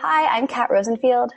Hi, I'm Kat Rosenfield.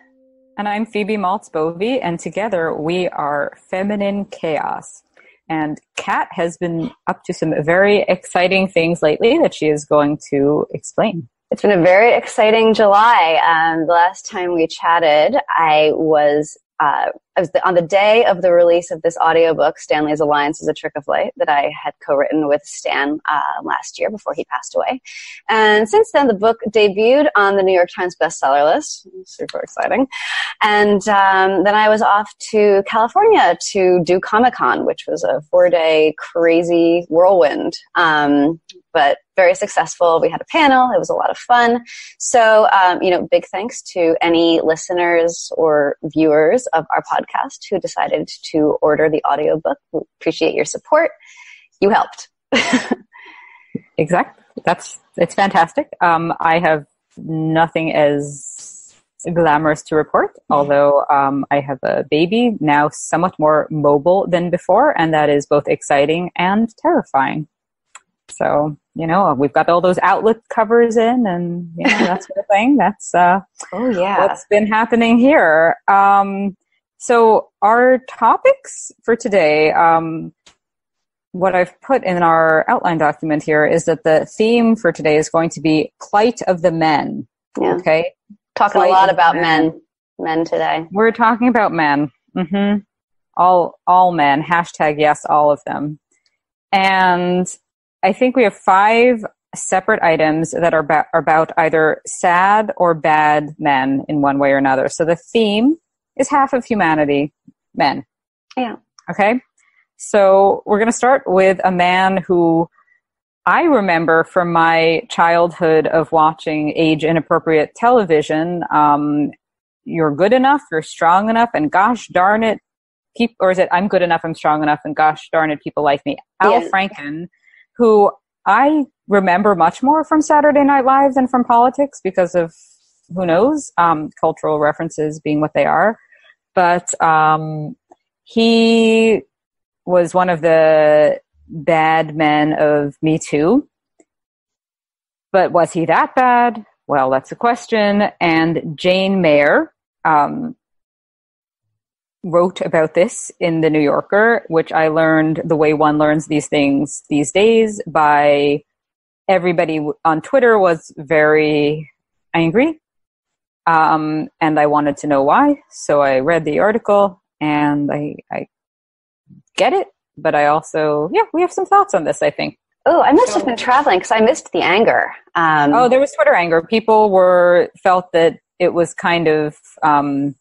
And I'm Phoebe Maltz Bovy, and together we are Feminine Chaos. And Kat has been up to some very exciting things lately that she is going to explain. It's been a very exciting July. Um, the last time we chatted, I was uh, the, on the day of the release of this audiobook, Stan Lee's Alliance is a Trick of Light, that I had co-written with Stan uh, last year before he passed away. And since then, the book debuted on the New York Times bestseller list. Super exciting. And um, then I was off to California to do Comic Con, which was a four-day crazy whirlwind. Um, but very successful. We had a panel. It was a lot of fun. So, um, you know, big thanks to any listeners or viewers of our podcast who decided to order the audiobook. We appreciate your support. You helped. exactly. That's, it's fantastic. Um, I have nothing as glamorous to report, mm-hmm. although um, I have a baby now somewhat more mobile than before, and that is both exciting and terrifying. So, you know, we've got all those outlet covers in and, you know, that sort of thing. That's, uh, oh yeah. What's been happening here. Um, so our topics for today, um, what I've put in our outline document here is that the theme for today is going to be plight of the men. Yeah. Okay. Talking plight a lot about men. men, men today. We're talking about men. Mm-hmm. All, all men. Hashtag yes, all of them. And I think we have five separate items that are, ba- are about either sad or bad men in one way or another. So the theme is half of humanity, men. Yeah. Okay. So we're going to start with a man who I remember from my childhood of watching age inappropriate television. Um, you're good enough, you're strong enough, and gosh darn it, people, or is it I'm good enough, I'm strong enough, and gosh darn it, people like me. Al yeah. Franken who I remember much more from Saturday Night Live than from politics because of who knows, um, cultural references being what they are. But um, he was one of the bad men of Me Too. But was he that bad? Well, that's a question. And Jane Mayer, um, wrote about this in the New Yorker, which I learned the way one learns these things these days by everybody on Twitter was very angry. Um, and I wanted to know why. So I read the article and I, I get it, but I also, yeah, we have some thoughts on this, I think. Oh, I must have been traveling because I missed the anger. Um, oh, there was Twitter anger. People were felt that it was kind of um,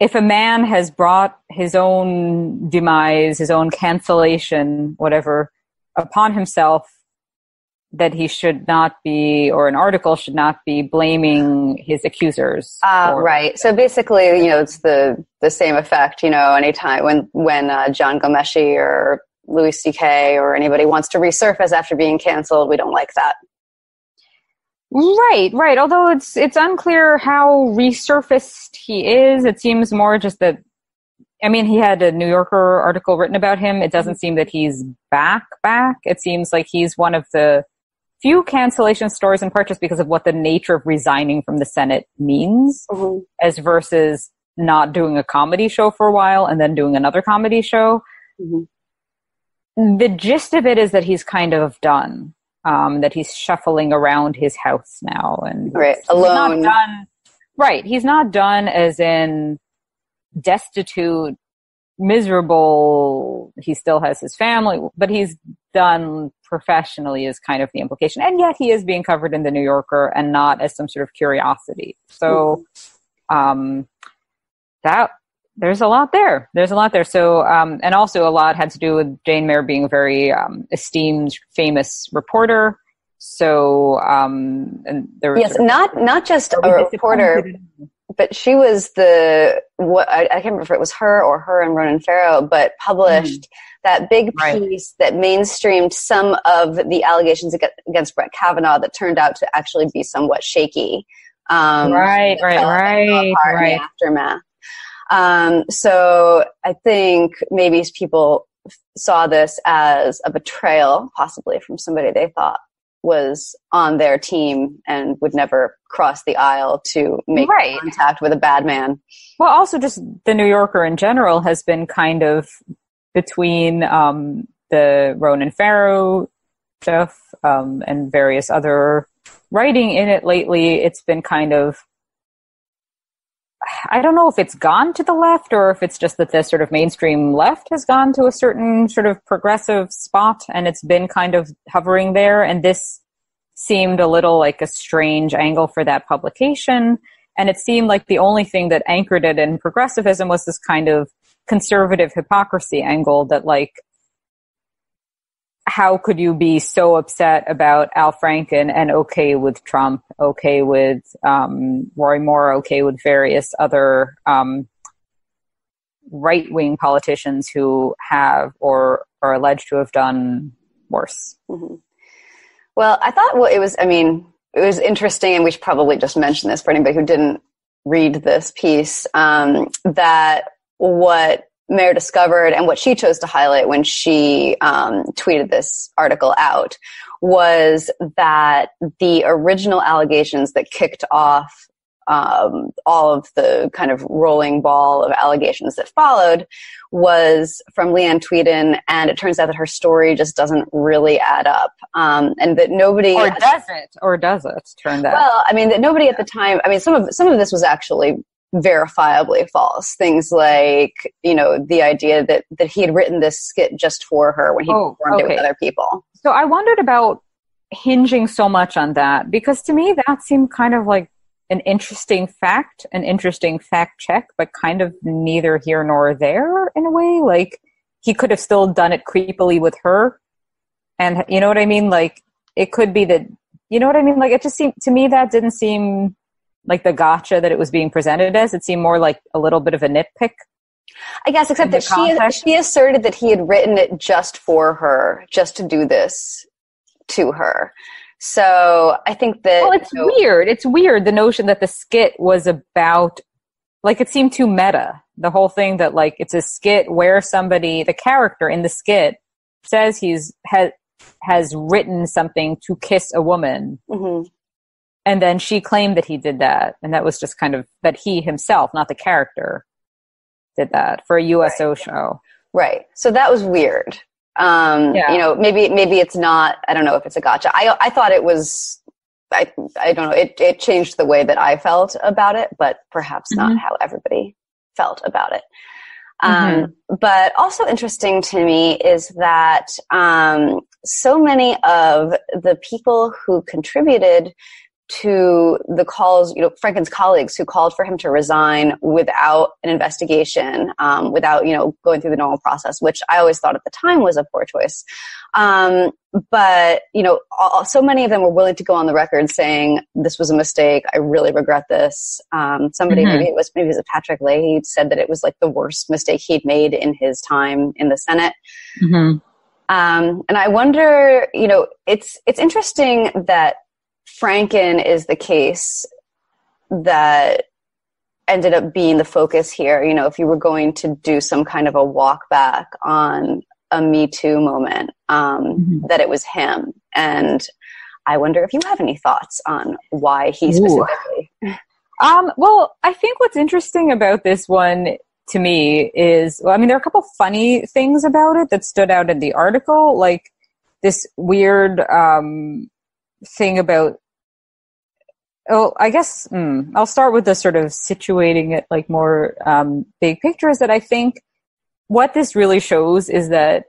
if a man has brought his own demise, his own cancellation, whatever, upon himself, that he should not be, or an article should not be blaming his accusers. Uh, right. So basically, you know, it's the the same effect. You know, anytime when when uh, John Ghomeshi or Louis C.K. or anybody wants to resurface after being canceled, we don't like that. Right, right. Although it's it's unclear how resurfaced he is. It seems more just that I mean, he had a New Yorker article written about him. It doesn't seem that he's back back. It seems like he's one of the few cancellation stories in part just because of what the nature of resigning from the Senate means mm-hmm. as versus not doing a comedy show for a while and then doing another comedy show. Mm-hmm. The gist of it is that he's kind of done um, that he's shuffling around his house now and right alone. Done, right, he's not done as in destitute, miserable. He still has his family, but he's done professionally is kind of the implication. And yet he is being covered in the New Yorker and not as some sort of curiosity. So, um, that there's a lot there. There's a lot there. So, um, and also a lot had to do with Jane Mayer being a very um, esteemed, famous reporter. So, um, and there was yes, not not just a reporter, but she was the what I, I, can't remember if it was her or her and Ronan Farrow, but published mm. that big piece right. that mainstreamed some of the allegations against Brett Kavanaugh that turned out to actually be somewhat shaky. Um, right, right, right, right. aftermath. Um, so I think maybe people saw this as a betrayal, possibly from somebody they thought was on their team and would never cross the aisle to make right. contact with a bad man. Well, also just the New Yorker in general has been kind of between um, the Ronan Farrow stuff um, and various other writing in it lately. It's been kind of I don't know if it's gone to the left or if it's just that the sort of mainstream left has gone to a certain sort of progressive spot and it's been kind of hovering there. And this seemed a little like a strange angle for that publication. And it seemed like the only thing that anchored it in progressivism was this kind of conservative hypocrisy angle that like how could you be so upset about Al Franken and okay with Trump, okay with um, Roy Moore, okay with various other um, right wing politicians who have or are alleged to have done worse? Mm-hmm. Well, I thought well, it was, I mean, it was interesting, and we should probably just mention this for anybody who didn't read this piece um, that what Mayer discovered and what she chose to highlight when she um, tweeted this article out was that the original allegations that kicked off um, all of the kind of rolling ball of allegations that followed was from Leeann Tweeden, and it turns out that her story just doesn't really add up, um, and that nobody or does it, or does it? Turn out well, I mean that nobody at the time. I mean, some of some of this was actually verifiably false. Things like, you know, the idea that, that he had written this skit just for her when he oh, performed okay. it with other people. So I wondered about hinging so much on that because to me that seemed kind of like an interesting fact, an interesting fact check, but kind of neither here nor there in a way. Like he could have still done it creepily with her. And you know what I mean? Like it could be that, you know what I mean? Like it just seemed, to me that didn't seem like the gotcha that it was being presented as. It seemed more like a little bit of a nitpick. I guess, except that she she asserted that he had written it just for her, just to do this to her. So I think that well, it's you know, weird. It's weird the notion that the skit was about like it seemed too meta. The whole thing that like it's a skit where somebody, the character in the skit, says he's has has written something to kiss a woman. Mm-hmm and then she claimed that he did that and that was just kind of that he himself not the character did that for a uso right. show right so that was weird um yeah. you know maybe maybe it's not i don't know if it's a gotcha i i thought it was i i don't know it it changed the way that i felt about it but perhaps mm-hmm. not how everybody felt about it mm-hmm. um, but also interesting to me is that um, so many of the people who contributed to the calls, you know, Franken's colleagues who called for him to resign without an investigation, um, without, you know, going through the normal process, which I always thought at the time was a poor choice. Um, but, you know, all, so many of them were willing to go on the record saying, this was a mistake. I really regret this. Um, somebody, mm-hmm. maybe it was, maybe it was Patrick Leahy said that it was like the worst mistake he'd made in his time in the Senate. Mm-hmm. Um, and I wonder, you know, it's, it's interesting that Franken is the case that ended up being the focus here. You know, if you were going to do some kind of a walk back on a Me Too moment, um, mm-hmm. that it was him. And I wonder if you have any thoughts on why he specifically. Um, well, I think what's interesting about this one to me is, well, I mean, there are a couple funny things about it that stood out in the article, like this weird um, thing about Oh, I guess mm, I'll start with the sort of situating it like more um, big picture. Is that I think what this really shows is that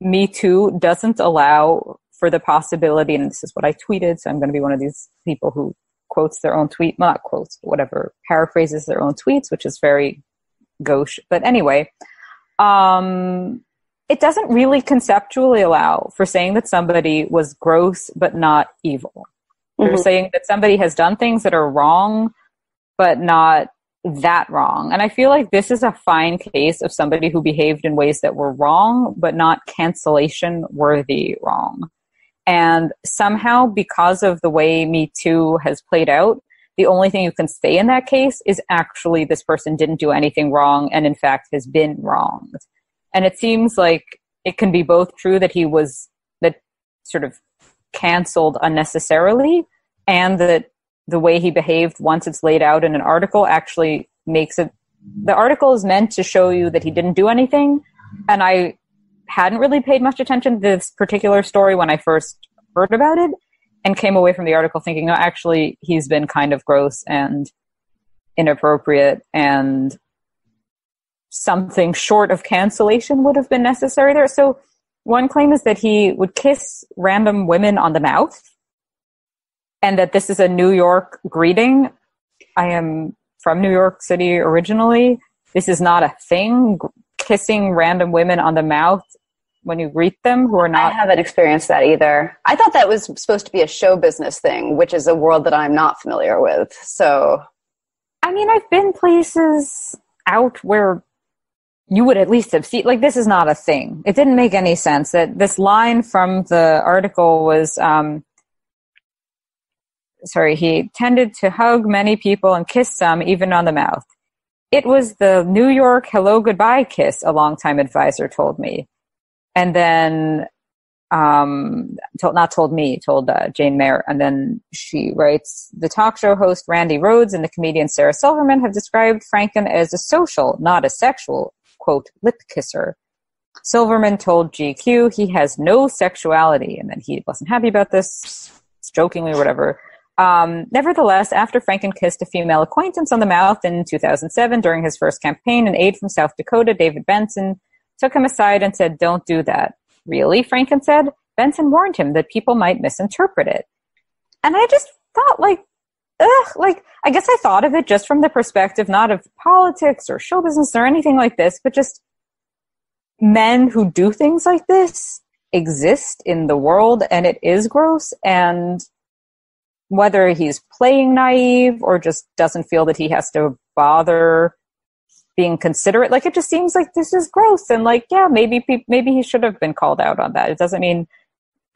Me Too doesn't allow for the possibility, and this is what I tweeted, so I'm going to be one of these people who quotes their own tweet, not quotes, but whatever, paraphrases their own tweets, which is very gauche. But anyway, um, it doesn't really conceptually allow for saying that somebody was gross but not evil. They're mm-hmm. saying that somebody has done things that are wrong, but not that wrong. And I feel like this is a fine case of somebody who behaved in ways that were wrong, but not cancellation worthy wrong. And somehow, because of the way Me Too has played out, the only thing you can say in that case is actually this person didn't do anything wrong and in fact has been wronged. And it seems like it can be both true that he was, that sort of canceled unnecessarily and that the way he behaved once it's laid out in an article actually makes it the article is meant to show you that he didn't do anything. And i hadn't really paid much attention to this particular story when i first heard about it and came away from the article thinking oh actually he's been kind of gross and inappropriate and something short of cancellation would have been necessary there. So one claim is that he would kiss random women on the mouth and that this is a New York greeting. I am from New York City originally. This is not a thing. Kissing random women on the mouth when you greet them who are not. I haven't experienced that either. I thought that was supposed to be a show business thing, which is a world that I'm not familiar with. So. I mean, I've been places out where you would at least have seen like this is not a thing it didn't make any sense that this line from the article was um, sorry he tended to hug many people and kiss some even on the mouth it was the new york hello goodbye kiss a longtime advisor told me and then um, told, not told me, told uh, Jane Mayer. And then she writes, the talk show host Randi Rhodes and the comedian Sarah Silverman have described Franken as a social, not a sexual quote, lip kisser. Silverman told GQ he has no sexuality, and then he wasn't happy about this, jokingly or whatever. Um, nevertheless, after Franken kissed a female acquaintance on the mouth in 2007 during his first campaign, an aide from South Dakota, David Benson, took him aside and said, Don't do that. Really? Franken said. Benson warned him that people might misinterpret it. And I just thought, like, ugh, like I guess I thought of it just from the perspective not of politics or show business or anything like this, but just men who do things like this exist in the world and it is gross and whether he's playing naive or just doesn't feel that he has to bother being considerate. Like it just seems like this is gross and like yeah maybe maybe he should have been called out on that. It doesn't mean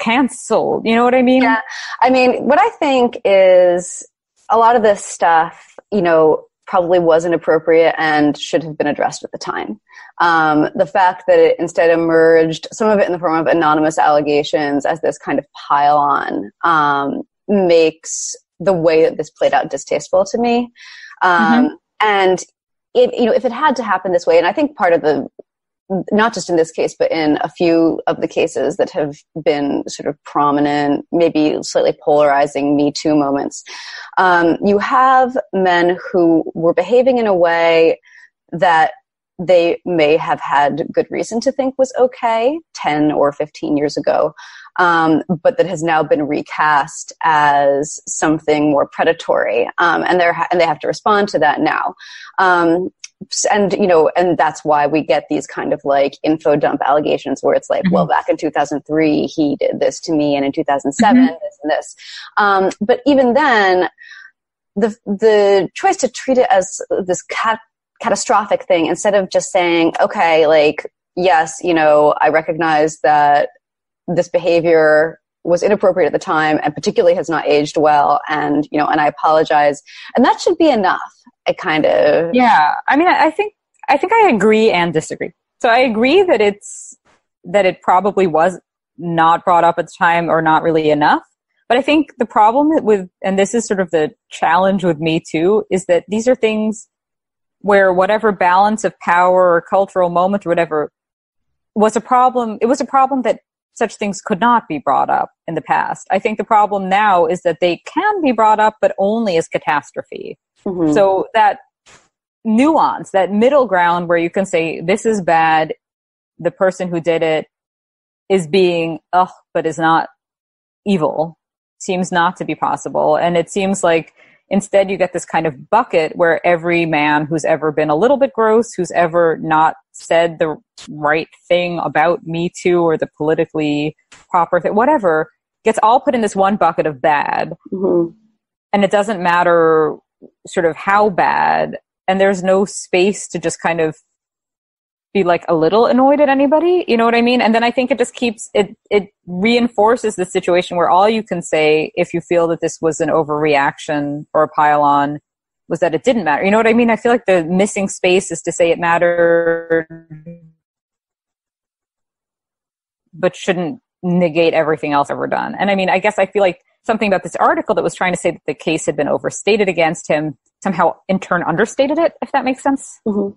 canceled. You know what i mean? Yeah. I mean what i think is a lot of this stuff, you know, probably wasn't appropriate and should have been addressed at the time. Um, the fact that it instead emerged, some of it in the form of anonymous allegations as this kind of pile on, um, makes the way that this played out distasteful to me. Um, mm-hmm. And it, you know, if it had to happen this way, and I think part of the not just in this case, but in a few of the cases that have been sort of prominent, maybe slightly polarizing Me Too moments. Um, you have men who were behaving in a way that they may have had good reason to think was okay 10 or 15 years ago, um, but that has now been recast as something more predatory. Um, and, they're, and they have to respond to that now. Um, and you know and that's why we get these kind of like info dump allegations where it's like mm-hmm. well back in 2003 he did this to me and in 2007 mm-hmm. this and this um, but even then the the choice to treat it as this cat- catastrophic thing instead of just saying okay like yes you know i recognize that this behavior was inappropriate at the time and particularly has not aged well and you know and i apologize and that should be enough I kind of yeah. I mean, I, I think I think I agree and disagree. So I agree that it's that it probably was not brought up at the time or not really enough. But I think the problem with, and this is sort of the challenge with Me Too, is that these are things where whatever balance of power or cultural moment or whatever was a problem. It was a problem that such things could not be brought up in the past. I think the problem now is that they can be brought up, but only as catastrophe. Mm-hmm. So that nuance, that middle ground where you can say, this is bad, the person who did it is being, ugh, but is not evil, seems not to be possible. And it seems like instead you get this kind of bucket where every man who's ever been a little bit gross, who's ever not said the right thing about Me Too or the politically proper thing, whatever, gets all put in this one bucket of bad. Mm-hmm. And it doesn't matter sort of how bad and there's no space to just kind of be like a little annoyed at anybody you know what i mean and then i think it just keeps it it reinforces the situation where all you can say if you feel that this was an overreaction or a pile on was that it didn't matter you know what i mean i feel like the missing space is to say it mattered but shouldn't negate everything else ever done. And I mean, I guess I feel like something about this article that was trying to say that the case had been overstated against him somehow in turn understated it, if that makes sense. Mm-hmm.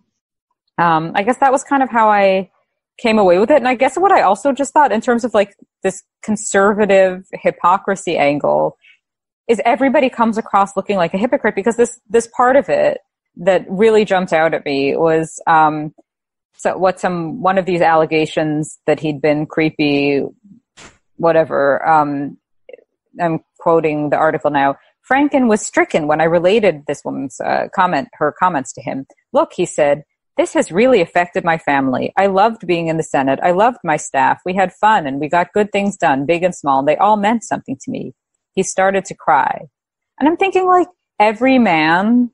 Um, I guess that was kind of how I came away with it. And I guess what I also just thought in terms of like this conservative hypocrisy angle is everybody comes across looking like a hypocrite because this, this part of it that really jumped out at me was, um, so what some, one of these allegations that he'd been creepy, whatever, um, I'm quoting the article now. Franken was stricken when I related this woman's uh, comment, her comments to him. Look, he said, this has really affected my family. I loved being in the Senate. I loved my staff. We had fun and we got good things done, big and small. And They all meant something to me. He started to cry. And I'm thinking like every man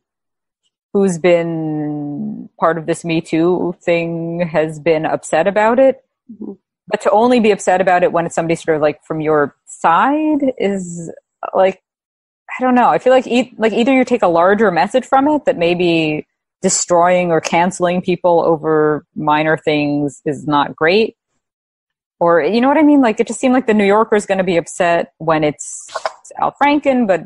who's been part of this Me Too thing has been upset about it. Mm-hmm. But to only be upset about it when it's somebody sort of like from your side is like, I don't know. I feel like e- like either you take a larger message from it that maybe destroying or canceling people over minor things is not great. Or, you know what I mean? Like, it just seemed like the New Yorker is going to be upset when it's Al Franken, but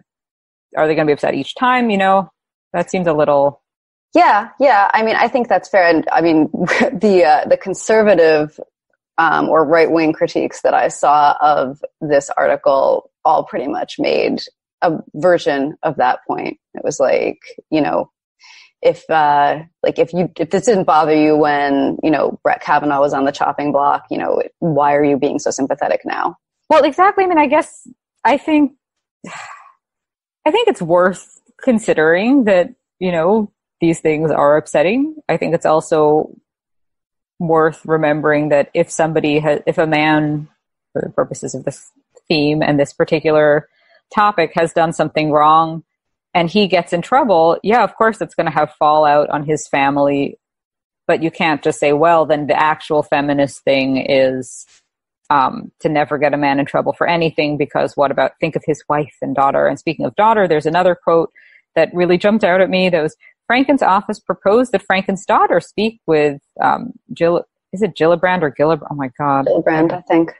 are they going to be upset each time? You know, that seems a little. Yeah, yeah. I mean, I think that's fair. And I mean, the, uh, the conservative, um, or right wing critiques that I saw of this article all pretty much made a version of that point. It was like, you know, if uh, like if you if this didn't bother you when you know Brett Kavanaugh was on the chopping block, you know why are you being so sympathetic now? Well, exactly. I mean, I guess I think I think it's worth considering that you know these things are upsetting. I think it's also worth remembering that if somebody has, if a man, for the purposes of this theme and this particular topic, has done something wrong and he gets in trouble, yeah, of course it's going to have fallout on his family. But you can't just say, well, then the actual feminist thing is um, to never get a man in trouble for anything because what about think of his wife and daughter? And speaking of daughter, there's another quote that really jumped out at me. That was Franken's office proposed that Franken's daughter speak with um, Jill. Is it Gillibrand or Gillibrand? Oh my God, Gillibrand, I think.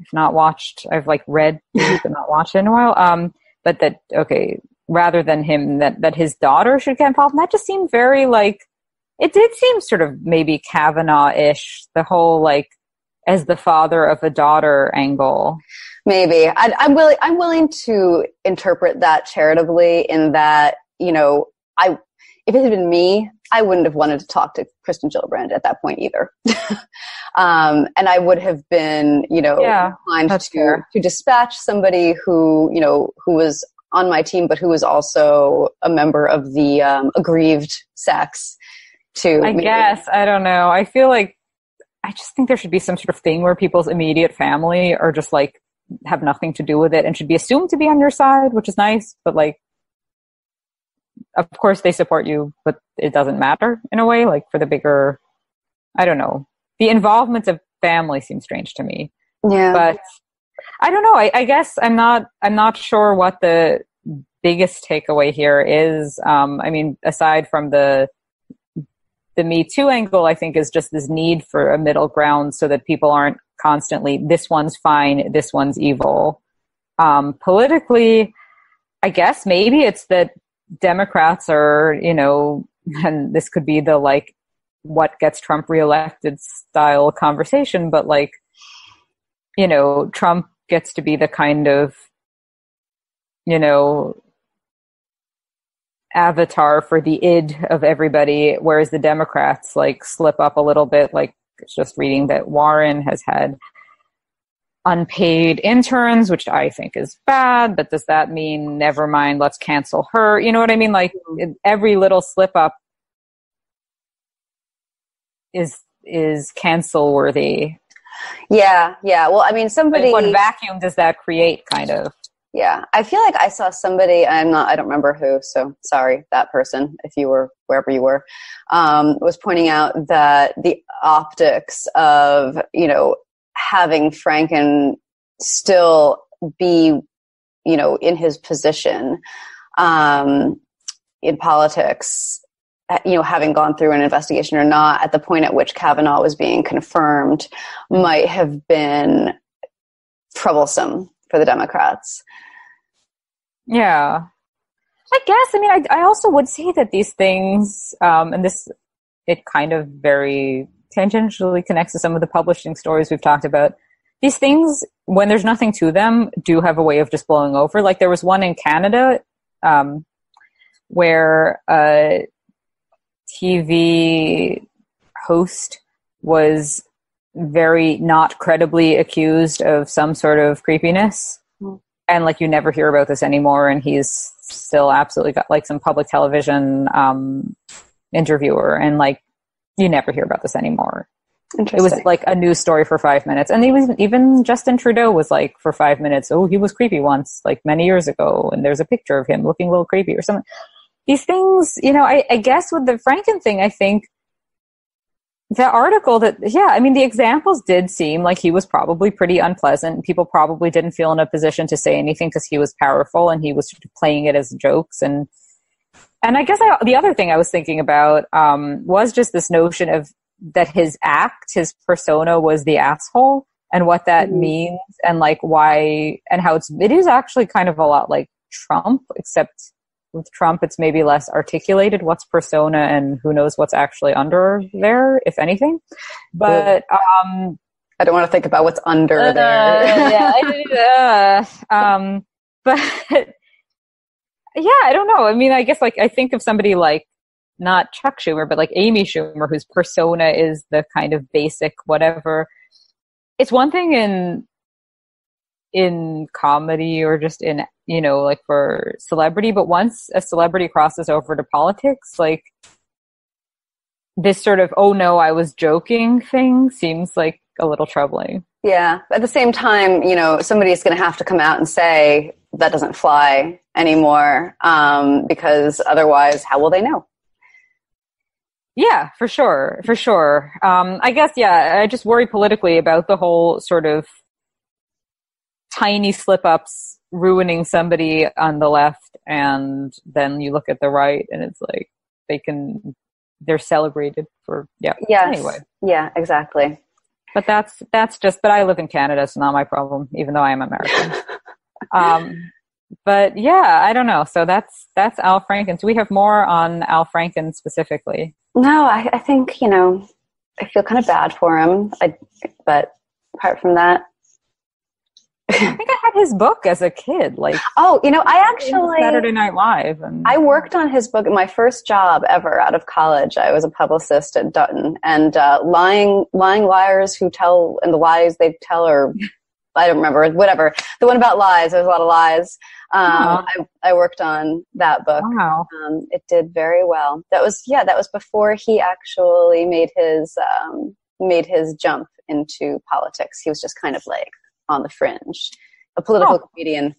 I've not watched. I've like read, but not watched in a while. Um, but that okay, rather than him that that his daughter should get involved. And that just seemed very like it did seem sort of maybe Kavanaugh-ish. The whole like as the father of a daughter angle. Maybe I, I'm willing. I'm willing to interpret that charitably in that you know I if it had been me, I wouldn't have wanted to talk to Kristen Gillibrand at that point either. um, and I would have been, you know, yeah, inclined to, to dispatch somebody who, you know, who was on my team, but who was also a member of the um, aggrieved sex. To I guess I don't know. I feel like I just think there should be some sort of thing where people's immediate family are just like have nothing to do with it and should be assumed to be on your side, which is nice. But like, of course they support you, but it doesn't matter in a way. Like for the bigger, I don't know, the involvement of family seems strange to me. Yeah, but I don't know. I, I, guess I'm not. I'm not sure what the biggest takeaway here is. Um, I mean, aside from the the Me Too angle, I think is just this need for a middle ground so that people aren't constantly this one's fine, this one's evil. Um, politically, I guess maybe it's that Democrats are, you know, and this could be the like what gets Trump reelected style conversation, but like you know, Trump gets to be the kind of, you know, avatar for the id of everybody, whereas the Democrats like slip up a little bit. Like just reading that Warren has had unpaid interns, which I think is bad, but does that mean never mind, let's cancel her? You know what I mean? Like mm-hmm. every little slip up is is cancel worthy yeah, yeah. Well, I mean, somebody. Like what vacuum does that create, kind of? Yeah, I feel like I saw somebody. I'm not. I don't remember who. So sorry, that person, if you were wherever you were, um, was pointing out that the optics of you know having Franken still be you know in his position um, in politics you know, having gone through an investigation or not, at the point at which Kavanaugh was being confirmed, might have been troublesome for the Democrats. Yeah. I guess, I mean, I, I also would say that these things, um, and this, it kind of very tangentially connects to some of the publishing stories we've talked about. These things, when there's nothing to them, do have a way of just blowing over. Like there was one in Canada, um, where a TV host was very not credibly accused of some sort of creepiness. Mm. And like you never hear about this anymore. And he's still absolutely got like some public television um, interviewer. And like you never hear about this anymore. It was like a news story for five minutes. And even, even Justin Trudeau was like for five minutes, oh, he was creepy once, like many years ago. And there's a picture of him looking a little creepy or something. These things, you know, I, I guess with the Franken thing, I think the article that yeah i mean the examples did seem like he was probably pretty unpleasant people probably didn't feel in a position to say anything because he was powerful and he was playing it as jokes and and i guess I, the other thing i was thinking about um, was just this notion of that his act his persona was the asshole and what that mm-hmm. means and like why and how it's it is actually kind of a lot like trump except with Trump, it's maybe less articulated what's persona and who knows what's actually under there, if anything. But um, I don't want to think about what's under uh, there. yeah, uh, um, but yeah, I don't know. I mean, I guess like I think of somebody like not Chuck Schumer, but like Amy Schumer, whose persona is the kind of basic whatever. It's one thing in in comedy or just in you know like for celebrity but once a celebrity crosses over to politics like this sort of oh no i was joking thing seems like a little troubling. Yeah. At the same time you know somebody's going to have to come out and say that doesn't fly anymore um, because otherwise how will they know? Yeah for sure for sure. Um, i guess yeah i just worry politically about the whole sort of tiny slip ups ruining somebody on the left and then you look at the right and it's like they can they're celebrated for yeah. Yes. anyway. Yeah exactly. But that's that's just but i live in canada so not my problem even though i am american. Um but yeah i don't know. So that's that's al franken do we have more on al franken specifically. No i, I think you know i feel kind of bad for him. I, but apart from that I think I had his book as a kid. Like, oh, you know, I actually Saturday Night Live. And I worked on his book. My first job ever out of college, I was a publicist at Dutton, and uh, lying lying liars who tell and the lies they tell are. I don't remember whatever the one about lies. There's a lot of lies. Um, I, I worked on that book. Wow. Um, it did very well. That was yeah. That was before he actually made his um, made his jump into politics. He was just kind of like on the fringe, a political oh. comedian.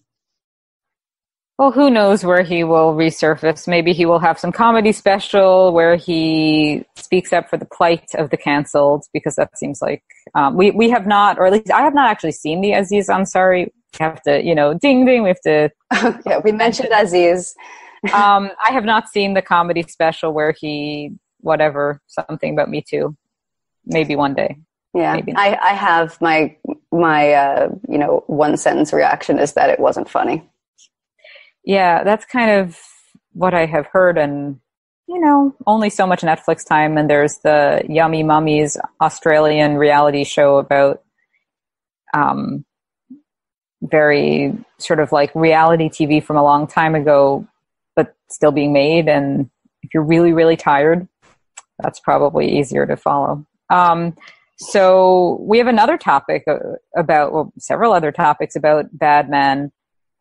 Well, who knows where he will resurface? Maybe he will have some comedy special where he speaks up for the plight of the cancelled, because that seems like um, we we have not, or at least I have not actually seen the Aziz Ansari. We have to, you know, ding ding. We have to. yeah, we mentioned Aziz. um, I have not seen the comedy special where he whatever something about me too. Maybe one day. Yeah, Maybe I, I have my my uh, you know one sentence reaction is that it wasn't funny. Yeah, that's kind of what I have heard, and you know, only so much Netflix time. And there's the Yummy Mummies Australian reality show about um, very sort of like reality TV from a long time ago, but still being made. And if you're really really tired, that's probably easier to follow. Um, so we have another topic uh, about well, several other topics about bad men.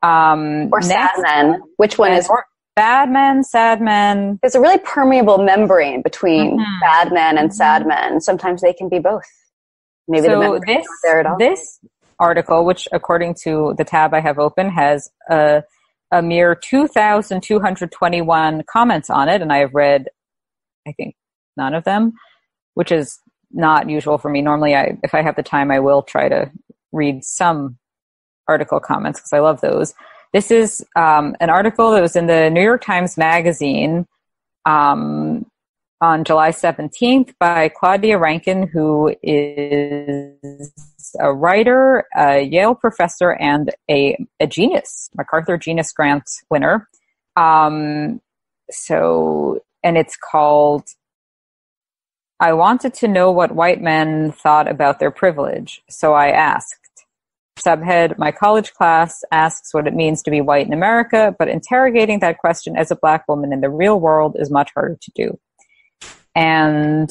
Um, or sad men. Which one is? Bad men, sad men. There's a really permeable membrane between mm-hmm. bad men and sad mm-hmm. men. Sometimes they can be both. Maybe so this, there at all. This article, which according to the tab I have open, has a, a mere 2,221 comments on it, and I have read, I think, none of them, which is not usual for me. Normally, I if I have the time, I will try to read some article comments because I love those. This is um, an article that was in the New York Times Magazine um, on July 17th by Claudia Rankine, who is a writer, a Yale professor, and a, a genius, MacArthur Genius Grant winner. Um, so, and it's called I wanted to know what white men thought about their privilege, so I asked. Subhead, my college class asks what it means to be white in America, but interrogating that question as a black woman in the real world is much harder to do. And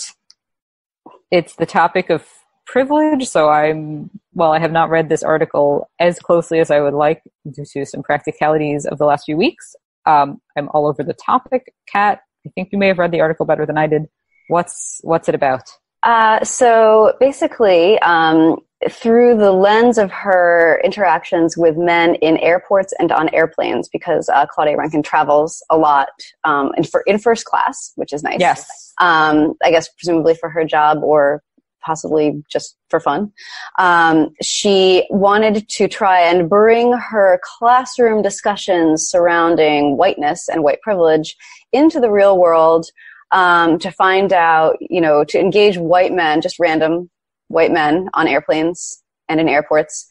it's the topic of privilege, so I'm, well, I have not read this article as closely as I would like due to some practicalities of the last few weeks. Um, I'm all over the topic. Kat, I think you may have read the article better than I did. What's what's it about? Uh, so basically, um, through the lens of her interactions with men in airports and on airplanes, because uh, Claudia Rankine travels a lot um, in, for, in first class, which is nice. Yes. Um, I guess presumably for her job or possibly just for fun. Um, she wanted to try and bring her classroom discussions surrounding whiteness and white privilege into the real world um, to find out, you know, to engage white men, just random white men on airplanes and in airports,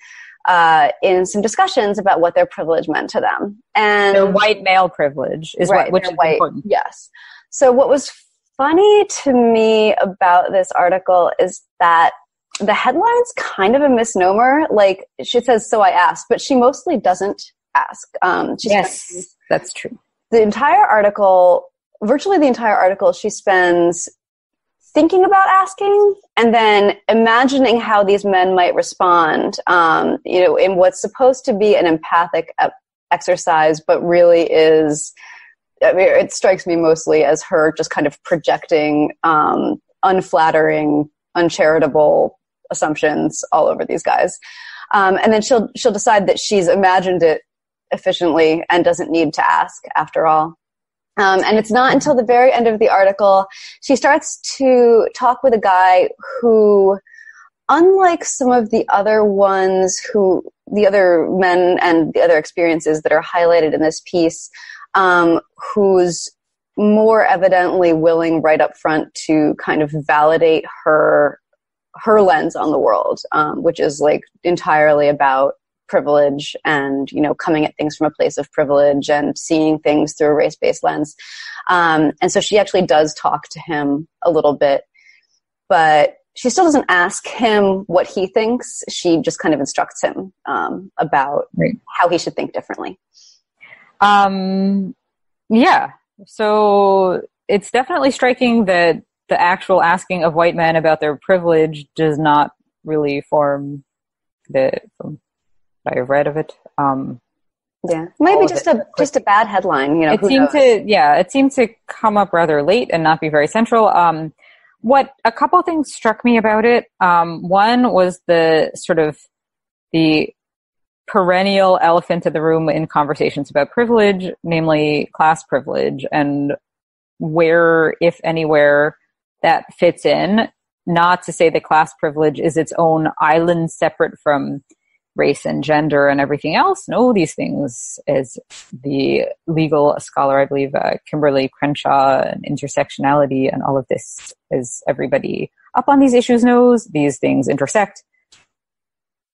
uh, in some discussions about what their privilege meant to them. And their white male privilege is right, what, which is white, important. Yes. So what was funny to me about this article is that the headline's kind of a misnomer. Like she says, "So I asked," but she mostly doesn't ask. Um, yes, that's true. The entire article virtually the entire article, she spends thinking about asking and then imagining how these men might respond, um, you know, in what's supposed to be an empathic exercise, but really is, I mean, it strikes me mostly as her just kind of projecting um, unflattering, uncharitable assumptions all over these guys. Um, and then she'll she'll decide that she's imagined it efficiently and doesn't need to ask after all. Um, and it's not until the very end of the article she starts to talk with a guy who, unlike some of the other ones who, the other men and the other experiences that are highlighted in this piece, um, who's more evidently willing right up front to kind of validate her her lens on the world, um, which is like entirely about privilege and you know coming at things from a place of privilege and seeing things through a race-based lens. Um, and so she actually does talk to him a little bit but she still doesn't ask him what he thinks. She just kind of instructs him um, about right. how he should think differently. Um, yeah. So it's definitely striking that the actual asking of white men about their privilege does not really form the I've read of it. Um, yeah, maybe just a just a bad headline. You know, it seemed knows? to yeah, it seemed to come up rather late and not be very central. Um, what a couple things struck me about it. Um, one was the sort of the perennial elephant in the room in conversations about privilege, namely class privilege, and where, if anywhere, that fits in. Not to say that class privilege is its own island separate from race and gender and everything else. No, these things, as the legal scholar, I believe, uh, Kimberlé Crenshaw, and intersectionality and all of this is everybody up on these issues knows, these things intersect.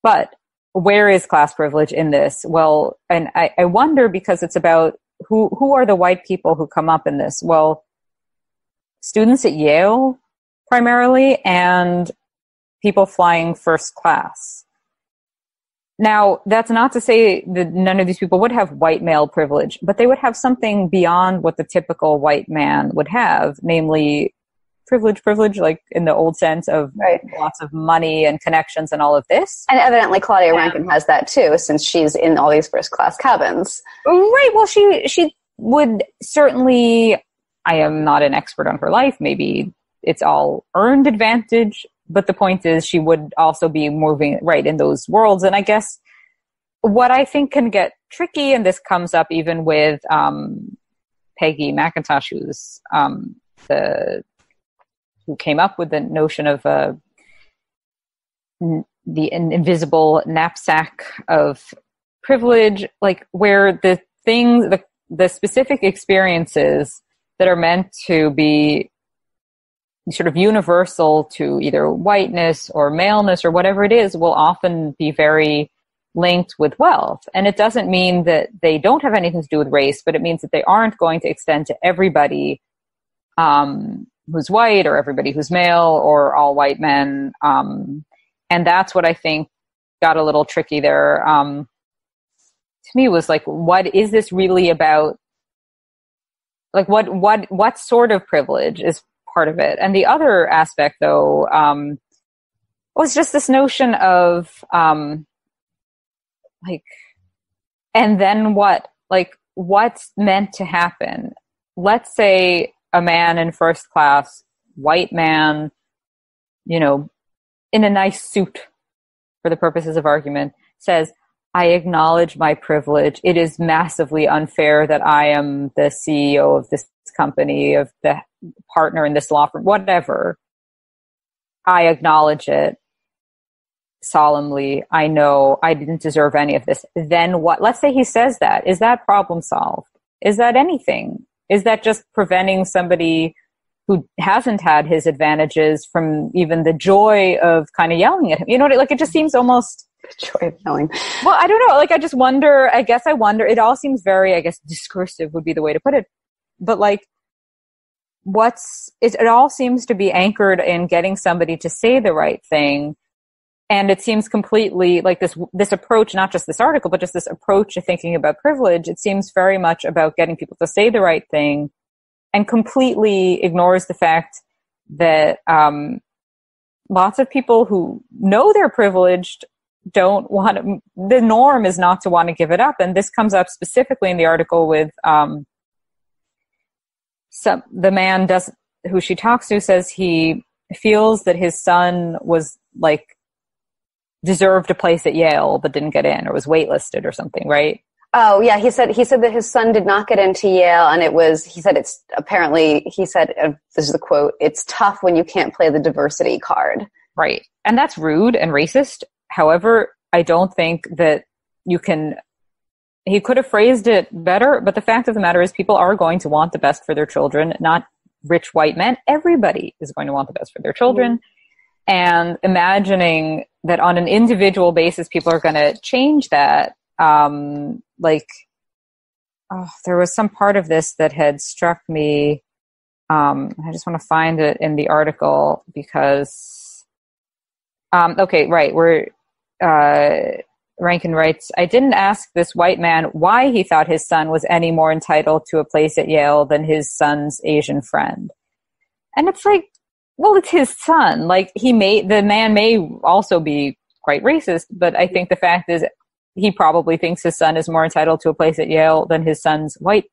But where is class privilege in this? Well, and I, I wonder because it's about who, who are the white people who come up in this? Well, students at Yale primarily and people flying first class now, that's not to say that none of these people would have white male privilege, but they would have something beyond what the typical white man would have, namely privilege, privilege, like in the old sense of right. lots of money and connections and all of this. And evidently Claudia yeah. Rankine has that too, since she's in all these first class cabins. Right. Well, she, she would certainly, I am not an expert on her life. Maybe it's all earned advantage but the point is she would also be moving right in those worlds. And i guess what i think can get tricky and this comes up even with um, peggy mcintosh who's um, the who came up with the notion of uh, the invisible knapsack of privilege like where the things the the specific experiences that are meant to be sort of universal to either whiteness or maleness or whatever it is will often be very linked with wealth. And it doesn't mean that they don't have anything to do with race, but it means that they aren't going to extend to everybody um, who's white or everybody who's male or all white men. Um, and that's what I think got a little tricky there. Um, to me was like, what is this really about? Like what, what, what sort of privilege is part of it? And the other aspect though, um, was just this notion of, um, like, and then what? Like, what's meant to happen? Let's say a man in first class, white man, you know, in a nice suit for the purposes of argument, says, I acknowledge my privilege. It is massively unfair that I am the CEO of this company, of the partner in this law firm, whatever. I acknowledge it solemnly. I know I didn't deserve any of this. Then what? Let's say he says that. Is that problem solved? Is that anything? Is that just preventing somebody who hasn't had his advantages from even the joy of kind of yelling at him? You know, what? like it just seems almost the joy of knowing. Well, I don't know. Like I just wonder. I guess I wonder. It all seems very, I guess, discursive would be the way to put it. But like, what's it, it all seems to be anchored in getting somebody to say the right thing and it seems completely like this this approach not just this article but just this approach to thinking about privilege it seems very much about getting people to say the right thing and completely ignores the fact that um, lots of people who know they're privileged don't want to, the norm is not to want to give it up and this comes up specifically in the article with um, some the man does who she talks to says he feels that his son was like deserved a place at Yale but didn't get in or was waitlisted or something, right? Oh yeah, he said he said that his son did not get into Yale, and it was he said it's apparently he said uh, this is the quote: "It's tough when you can't play the diversity card." Right, and that's rude and racist. However, I don't think that you can. He could have phrased it better, but the fact of the matter is, people are going to want the best for their children, not rich white men. Everybody is going to want the best for their children. And imagining that on an individual basis people are going to change that um, like oh, there was some part of this that had struck me um, i just want to find it in the article because um, okay right where uh, Rankine writes i didn't ask this white man why he thought his son was any more entitled to a place at yale than his son's asian friend and it's like well, it's his son. Like he may, the man may also be quite racist, but I think the fact is he probably thinks his son is more entitled to a place at Yale than his son's white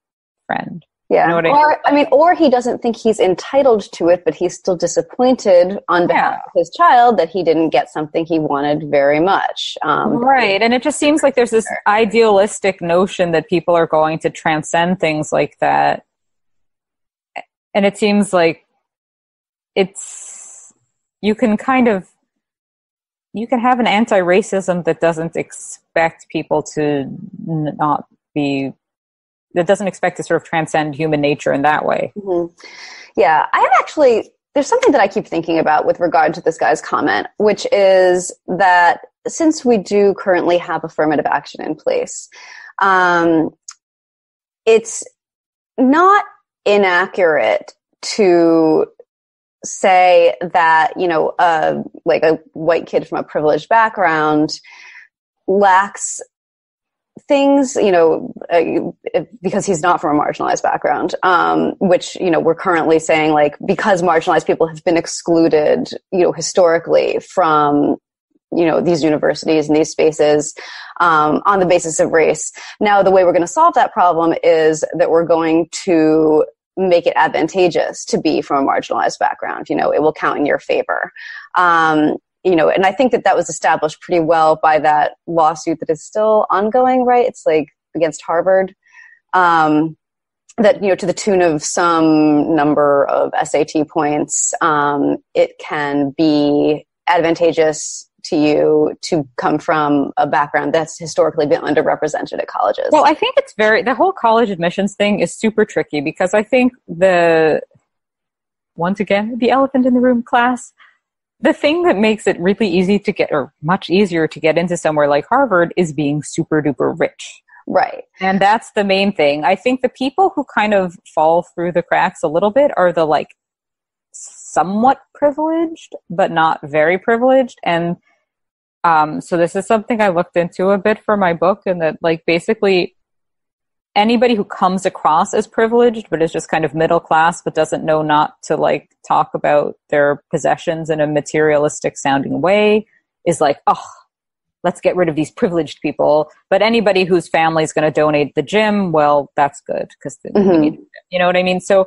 friend. Yeah. You know or, I mean? I mean, or he doesn't think he's entitled to it, but he's still disappointed on behalf yeah. of his child that he didn't get something he wanted very much. Um, right. And it just seems like there's this idealistic notion that people are going to transcend things like that. And it seems like it's you can kind of you can have an anti-racism that doesn't expect people to not be that doesn't expect to sort of transcend human nature in that way. Mm-hmm. Yeah, I have actually there's something that I keep thinking about with regard to this guy's comment, which is that since we do currently have affirmative action in place, um, it's not inaccurate to say that you know uh, like a white kid from a privileged background lacks things you know uh, because he's not from a marginalized background um, which you know we're currently saying like because marginalized people have been excluded you know historically from you know these universities and these spaces um, on the basis of race now the way we're going to solve that problem is that we're going to make it advantageous to be from a marginalized background. You know, it will count in your favor. Um, you know, and I think that that was established pretty well by that lawsuit that is still ongoing, right? It's like against Harvard. Um, that you know to the tune of some number of SAT points, um, it can be advantageous to you to come from a background that's historically been underrepresented at colleges? Well, I think it's very, the whole college admissions thing is super tricky because I think the, once again, the elephant in the room class. The thing that makes it really easy to get, or much easier to get into somewhere like Harvard, is being super duper rich. Right. And that's the main thing. I think the people who kind of fall through the cracks a little bit are the like somewhat privileged, but not very privileged. And um, so this is something I looked into a bit for my book, and that like basically anybody who comes across as privileged but is just kind of middle class but doesn't know not to like talk about their possessions in a materialistic sounding way is like oh let's get rid of these privileged people. But anybody whose family is going to donate the gym well that's good because mm-hmm. you know what i mean? So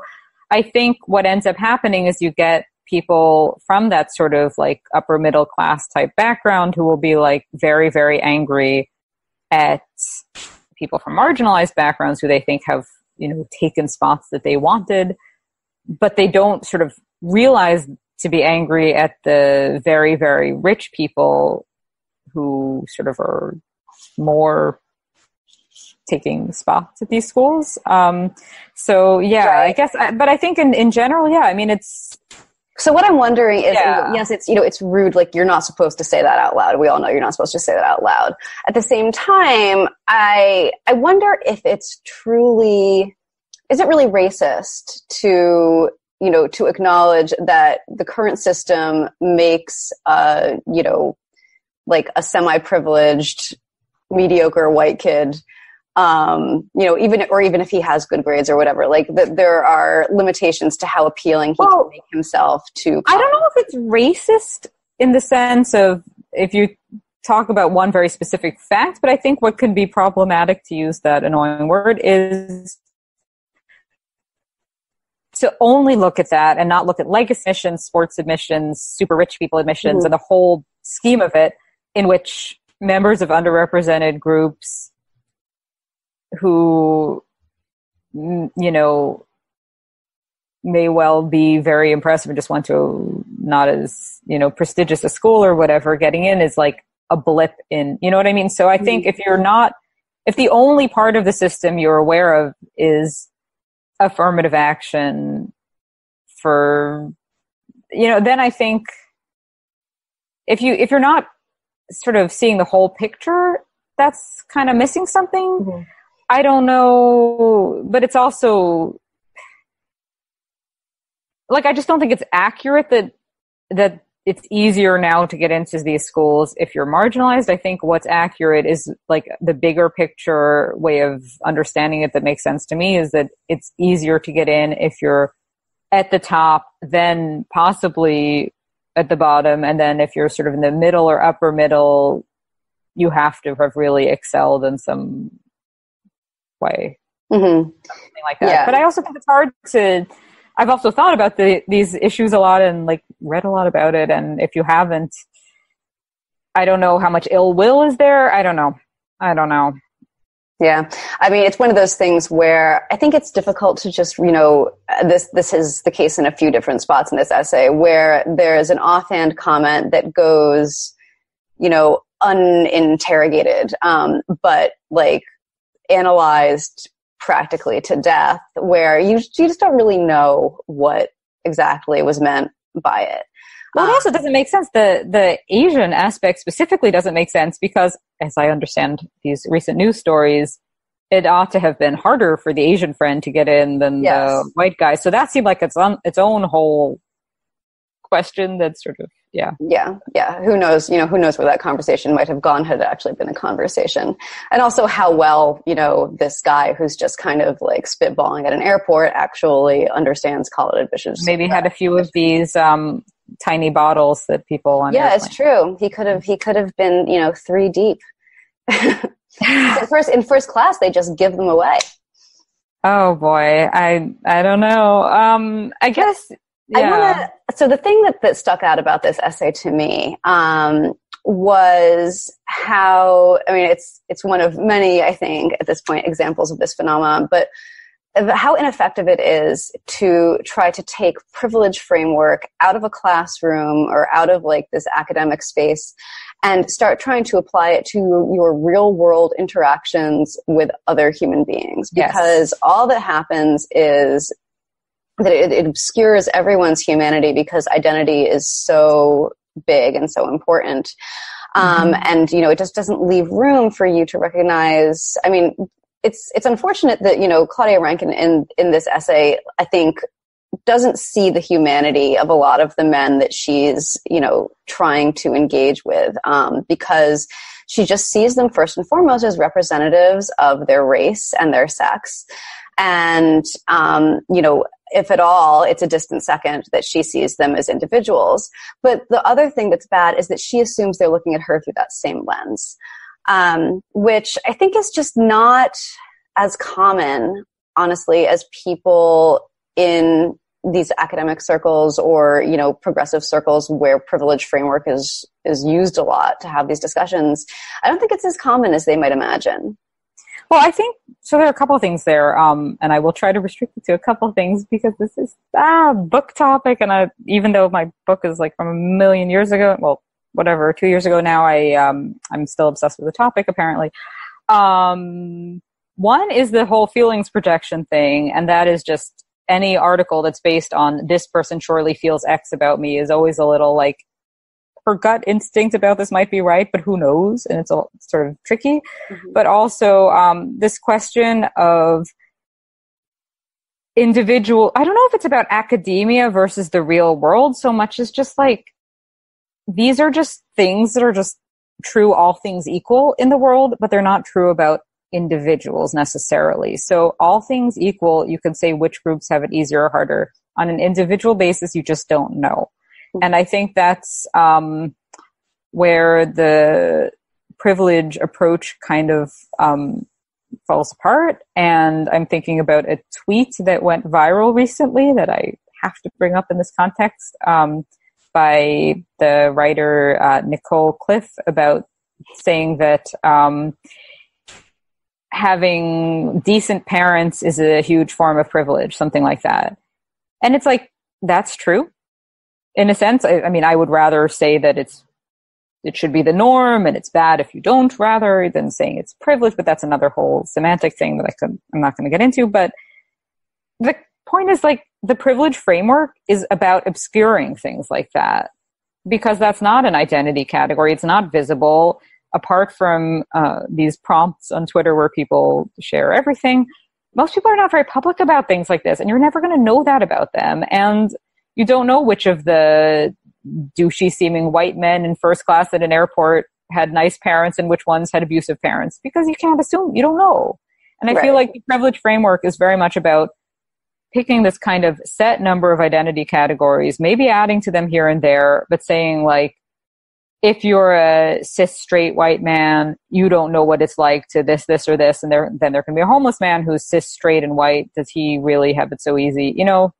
i think what ends up happening is you get people from that sort of like upper middle class type background who will be like very very angry at people from marginalized backgrounds who they think have you know taken spots that they wanted but they don't sort of realize to be angry at the very very rich people who sort of are more taking spots at these schools um, so yeah right. i guess but i think in, in general yeah i mean it's so what I'm wondering is, yeah. yes, it's you know it's rude. Like you're not supposed to say that out loud. We all know you're not supposed to say that out loud. At the same time, I I wonder if it's truly is it really racist to you know to acknowledge that the current system makes uh you know like a semi privileged mediocre white kid um, you know, even or even if he has good grades or whatever, like that there are limitations to how appealing he well, can make himself to. I don't know if it's racist in the sense of if you talk about one very specific fact, but I think what can be problematic to use that annoying word is to only look at that and not look at legacy admissions, sports admissions, super rich people admissions, mm-hmm. and the whole scheme of it, in which members of underrepresented groups who, you know, may well be very impressive and just went to not as, you know, prestigious a school or whatever, getting in is like a blip in, you know what I mean? So I think if you're not, if the only part of the system you're aware of is affirmative action for, you know, then I think if you, if you're not sort of seeing the whole picture, that's kind of missing something. Mm-hmm. I don't know, but it's also like I just don't think it's accurate that that it's easier now to get into these schools if you're marginalized. I think what's accurate is like the bigger picture way of understanding it that makes sense to me is that it's easier to get in if you're at the top than possibly at the bottom. And then if you're sort of in the middle or upper middle, you have to have really excelled in some way. Mm-hmm. Something like that. Yeah. But I also think it's hard to. I've also thought about the, these issues a lot and like read a lot about it. And if you haven't, I don't know how much ill will is there. I don't know. I don't know. Yeah. I mean, it's one of those things where I think it's difficult to just, you know, this, this is the case in a few different spots in this essay where there is an offhand comment that goes, you know, uninterrogated, um, but like analyzed practically to death where you, you just don't really know what exactly was meant by it. Well, it also um, doesn't make sense. The the Asian aspect specifically doesn't make sense because, as I understand these recent news stories, it ought to have been harder for the Asian friend to get in than yes. the white guy. So that seemed like its on its own whole question. That's sort of yeah. Yeah yeah. Who knows you know who knows where that conversation might have gone had it actually been a conversation. And also how well you know this guy who's just kind of like spitballing at an airport actually understands college admissions. Maybe had a few of these um, tiny bottles that people on yeah it's true. He could have he could have been you know three deep. In first in first class they just give them away. Oh boy. I i don't know. Um i guess yeah. I want to. So the thing that that stuck out about this essay to me um, was how. I mean, it's it's one of many, I think, at this point, examples of this phenomenon, but how ineffective it is to try to take privilege framework out of a classroom or out of like this academic space and start trying to apply it to your real world interactions with other human beings because yes. all that happens is that it, it obscures everyone's humanity because identity is so big and so important. Um, mm-hmm. and you know, it just doesn't leave room for you to recognize. I mean, it's it's unfortunate that you know Claudia Rankine in in this essay, I think, doesn't see the humanity of a lot of the men that she's you know trying to engage with, um, because she just sees them first and foremost as representatives of their race and their sex, and um, you know if at all, it's a distant second that she sees them as individuals. But the other thing that's bad is that she assumes they're looking at her through that same lens, um, which I think is just not as common, honestly, as people in these academic circles or you know progressive circles where privilege framework is is used a lot to have these discussions i don't think it's as common as they might imagine well, I think so. There are a couple of things there, um, and I will try to restrict it to a couple of things because this is a book topic, and I, even though my book is like from a million years ago, well, whatever, two years ago now, I um, I'm still obsessed with the topic. Apparently, um, one is the whole feelings projection thing, and that is just any article that's based on this person surely feels X about me is always a little like her gut instinct about this might be right, but who knows? And it's all sort of tricky. Mm-hmm. But also um, this question of individual. I don't know if it's about academia versus the real world so much as just like these are just things that are just true, all things equal in the world, but they're not true about individuals necessarily. So all things equal, you can say which groups have it easier or harder. On an individual basis, you just don't know. And I think that's um, where the privilege approach kind of um, falls apart. And I'm thinking about a tweet that went viral recently that I have to bring up in this context um, by the writer uh, Nicole Cliffe about saying that um, having decent parents is a huge form of privilege, something like that. And it's like, that's true in a sense, I, I, mean, I would rather say that it's it should be the norm and it's bad if you don't rather than saying it's privilege, but that's another whole semantic thing that I could I'm not going to get into. But the point is like the privilege framework is about obscuring things like that because that's not an identity category. It's not visible apart from uh, these prompts on Twitter where people share everything. Most people are not very public about things like this, and you're never going to know that about them. And you don't know which of the douchey seeming white men in first class at an airport had nice parents and which ones had abusive parents because you can't assume you don't know. And i right. feel like the privilege framework is very much about picking this kind of set number of identity categories maybe adding to them here and there but saying like if you're a cis straight white man you don't know what it's like to this this or this and there then there can be a homeless man who's cis straight and white. Does he really have it so easy? You know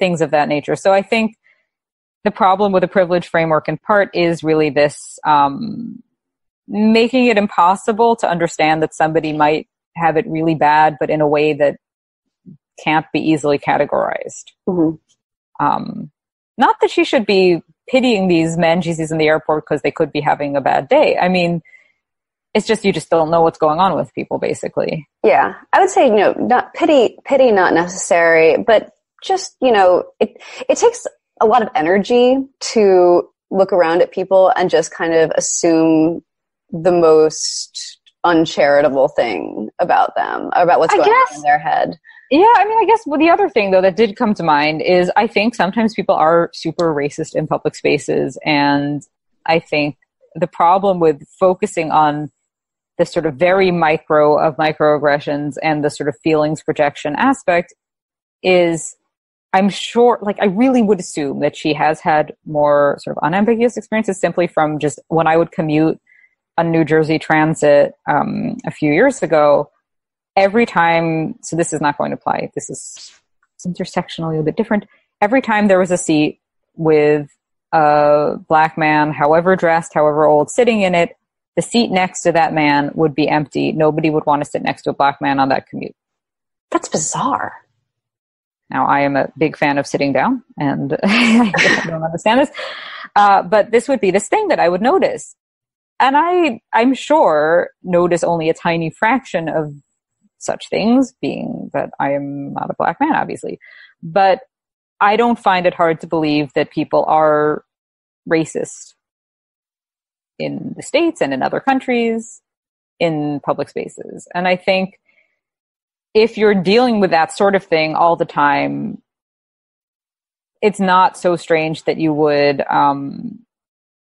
things of that nature. So I think the problem with the privilege framework in part is really this um, making it impossible to understand that somebody might have it really bad, but in a way that can't be easily categorized. Mm-hmm. Um, not that she should be pitying these men she sees in the airport because they could be having a bad day. I mean, it's just you just don't know what's going on with people, basically. Yeah, I would say you know, not pity, pity, not necessary, but just, you know, it, it takes a lot of energy to look around at people and just kind of assume the most uncharitable thing about them, about what's going guess, on in their head. Yeah, I mean, I guess well, the other thing though that did come to mind is I think sometimes people are super racist in public spaces, and I think the problem with focusing on the sort of very micro of microaggressions and the sort of feelings projection aspect is I'm sure, like, I really would assume that she has had more sort of unambiguous experiences simply from just when I would commute on New Jersey Transit um, a few years ago. Every time, so this is not going to apply. This is intersectionally a little bit different. Every time there was a seat with a black man, however dressed, however old, sitting in it, the seat next to that man would be empty. Nobody would want to sit next to a black man on that commute. That's bizarre. Now, I am a big fan of sitting down, and I don't understand this, uh, but this would be this thing that I would notice, and I, I'm sure, notice only a tiny fraction of such things, being that I am not a black man, obviously. But I don't find it hard to believe that people are racist in the States and in other countries in public spaces. And I think if you're dealing with that sort of thing all the time, it's not so strange that you would um,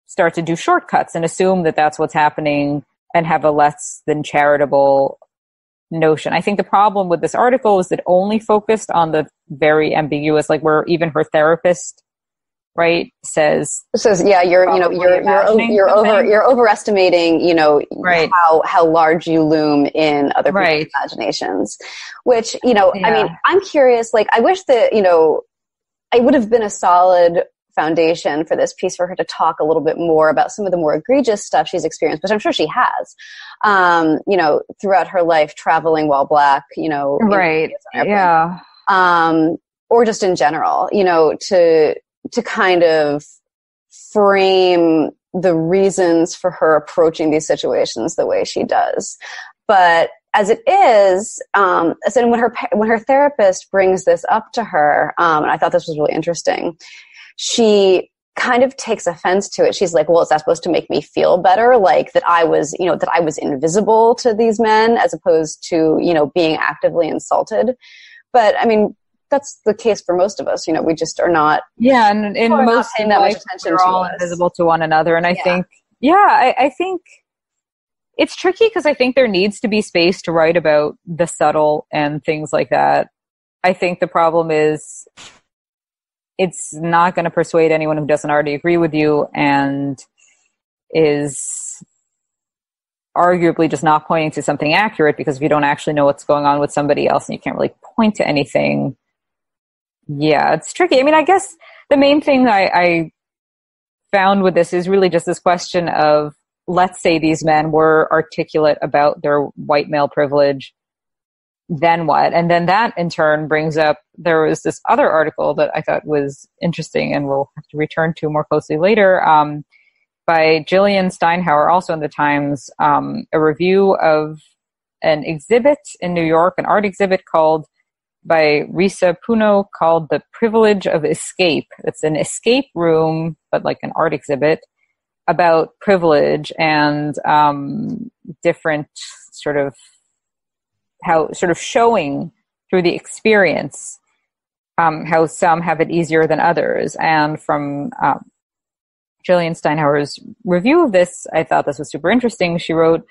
start to do shortcuts and assume that that's what's happening and have a less than charitable notion. I think the problem with this article is that only focused on the very ambiguous, like where even her therapist, right, says says, yeah, you're you know you're you're, you're over you're overestimating you know right. how how large you loom in other people's right. imaginations, which you know yeah. I mean I'm curious. Like I wish that you know I would have been a solid foundation for this piece for her to talk a little bit more about some of the more egregious stuff she's experienced, which I'm sure she has, um, you know, throughout her life, traveling while black, you know, right, yeah, um, or just in general, you know, to to kind of frame the reasons for her approaching these situations the way she does. But as it is, um, so when her when her therapist brings this up to her, um, and I thought this was really interesting she kind of takes offense to it. She's like, well, is that supposed to make me feel better? Like that I was, you know, that I was invisible to these men as opposed to, you know, being actively insulted. But I mean, that's the case for most of us. You know, we just are not. Yeah. And in most of that much attention we're all us. invisible to one another. And I yeah. think, yeah, I, I think it's tricky because I think there needs to be space to write about the subtle and things like that. I think the problem is it's not going to persuade anyone who doesn't already agree with you and is arguably just not pointing to something accurate because if you don't actually know what's going on with somebody else and you can't really point to anything, yeah, it's tricky. I mean, I guess the main thing I, I found with this is really just this question of let's say these men were articulate about their white male privilege then what? And then that in turn brings up there was this other article that I thought was interesting and we'll have to return to more closely later um, by Jillian Steinhauer, also in the Times, um, a review of an exhibit in New York, an art exhibit called by Risa Puno called The Privilege of Escape. It's an escape room, but like an art exhibit about privilege and um, different sort of how sort of showing through the experience um, how some have it easier than others. And from um, Jillian Steinhauer's review of this, I thought this was super interesting. She wrote,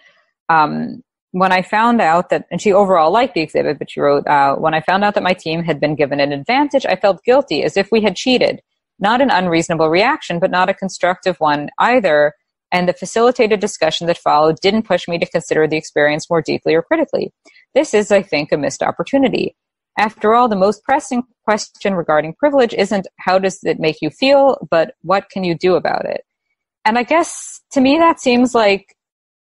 um, when I found out that, and she overall liked the exhibit, but she wrote, uh, when I found out that my team had been given an advantage, I felt guilty as if we had cheated. Not an unreasonable reaction, but not a constructive one either. And the facilitated discussion that followed didn't push me to consider the experience more deeply or critically. This is, I think, a missed opportunity. After all, the most pressing question regarding privilege isn't how does it make you feel, but what can you do about it? And I guess to me that seems like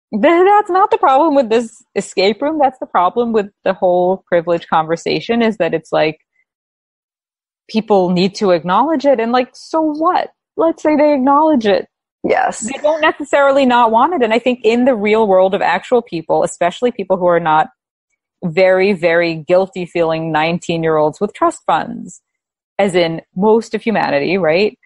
that's not the problem with this escape room. That's the problem with the whole privilege conversation is that it's like people need to acknowledge it and like, so what? Let's say they acknowledge it. Yes. They don't necessarily not want it. And I think in the real world of actual people, especially people who are not very, very guilty feeling 19 year olds with trust funds, as in most of humanity, right?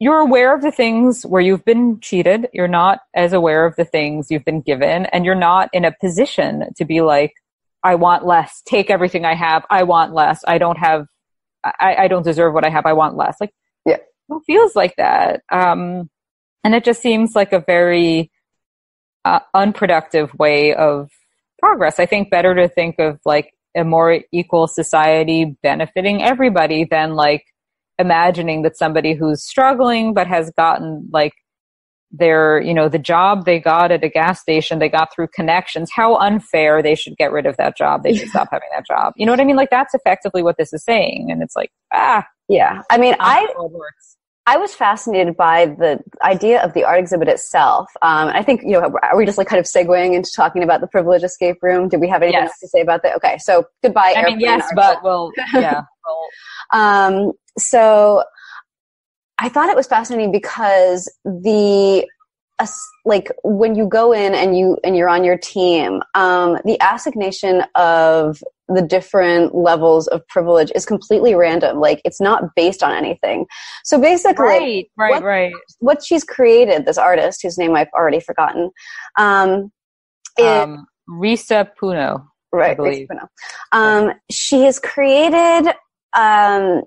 You're aware of the things where you've been cheated. You're not as aware of the things you've been given, and you're not in a position to be like, I want less. Take everything I have. I want less. I don't have, I, I don't deserve what I have. I want less. Like, yeah, it feels like that. Um, and it just seems like a very uh, unproductive way of progress. I think better to think of like a more equal society benefiting everybody than like imagining that somebody who's struggling but has gotten like their you know the job they got at a gas station they got through connections how unfair they should get rid of that job they should stop having that job you know what i mean like that's effectively what this is saying and it's like ah yeah i mean i I was fascinated by the idea of the art exhibit itself. Um, I think, you know, are we just like kind of segueing into talking about the privilege escape room? Did we have anything yes. else to say about that? Okay, so goodbye. I mean, yes, but well, yeah. um, so I thought it was fascinating because the like when you go in and you and you're on your team, um, the assignation of the different levels of privilege is completely random. Like it's not based on anything. So basically, right, right, what, right. What she's created, this artist whose name I've already forgotten, um, it, um, Risa Puno. Right, Risa Puno. Um, she has created um,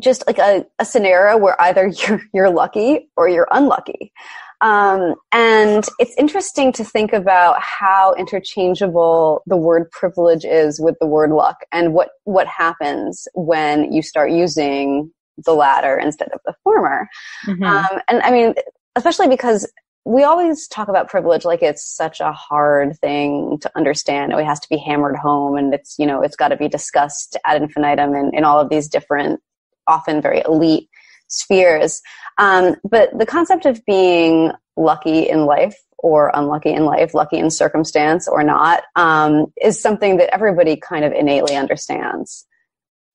just like a, a scenario where either you're you're lucky or you're unlucky. Um, and it's interesting to think about how interchangeable the word privilege is with the word luck and what, what happens when you start using the latter instead of the former. Mm-hmm. Um, and I mean, especially because we always talk about privilege like it's such a hard thing to understand. It has to be hammered home and it's, you know, it's got to be discussed ad infinitum in, in all of these different, often very elite spheres. Um, but the concept of being lucky in life or unlucky in life, lucky in circumstance or not, um, is something that everybody kind of innately understands.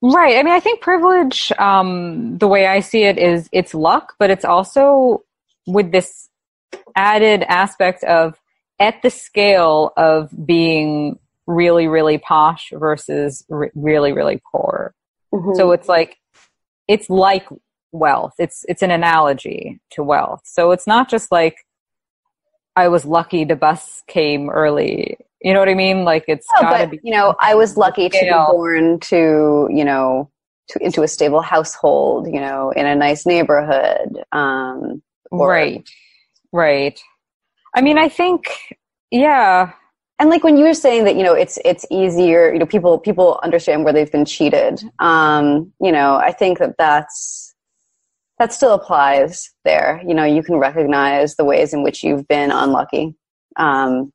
Right. I mean, I think privilege, um, the way I see it is it's luck, but it's also with this added aspect of at the scale of being really, really posh versus re- really, really poor. Mm-hmm. So it's like, it's like wealth. It's it's an analogy to wealth. So it's not just like I was lucky the bus came early. You know what I mean? Like it's gotta but, be. You know, I was lucky to be born to you know to into a stable household. You know, in a nice neighborhood. Um, or, right, right. I mean, I think yeah. And like when you were saying that, you know, it's it's easier. You know, people people understand where they've been cheated. Um, you know, I think that that's that still applies there. You know, you can recognize the ways in which you've been unlucky. Um,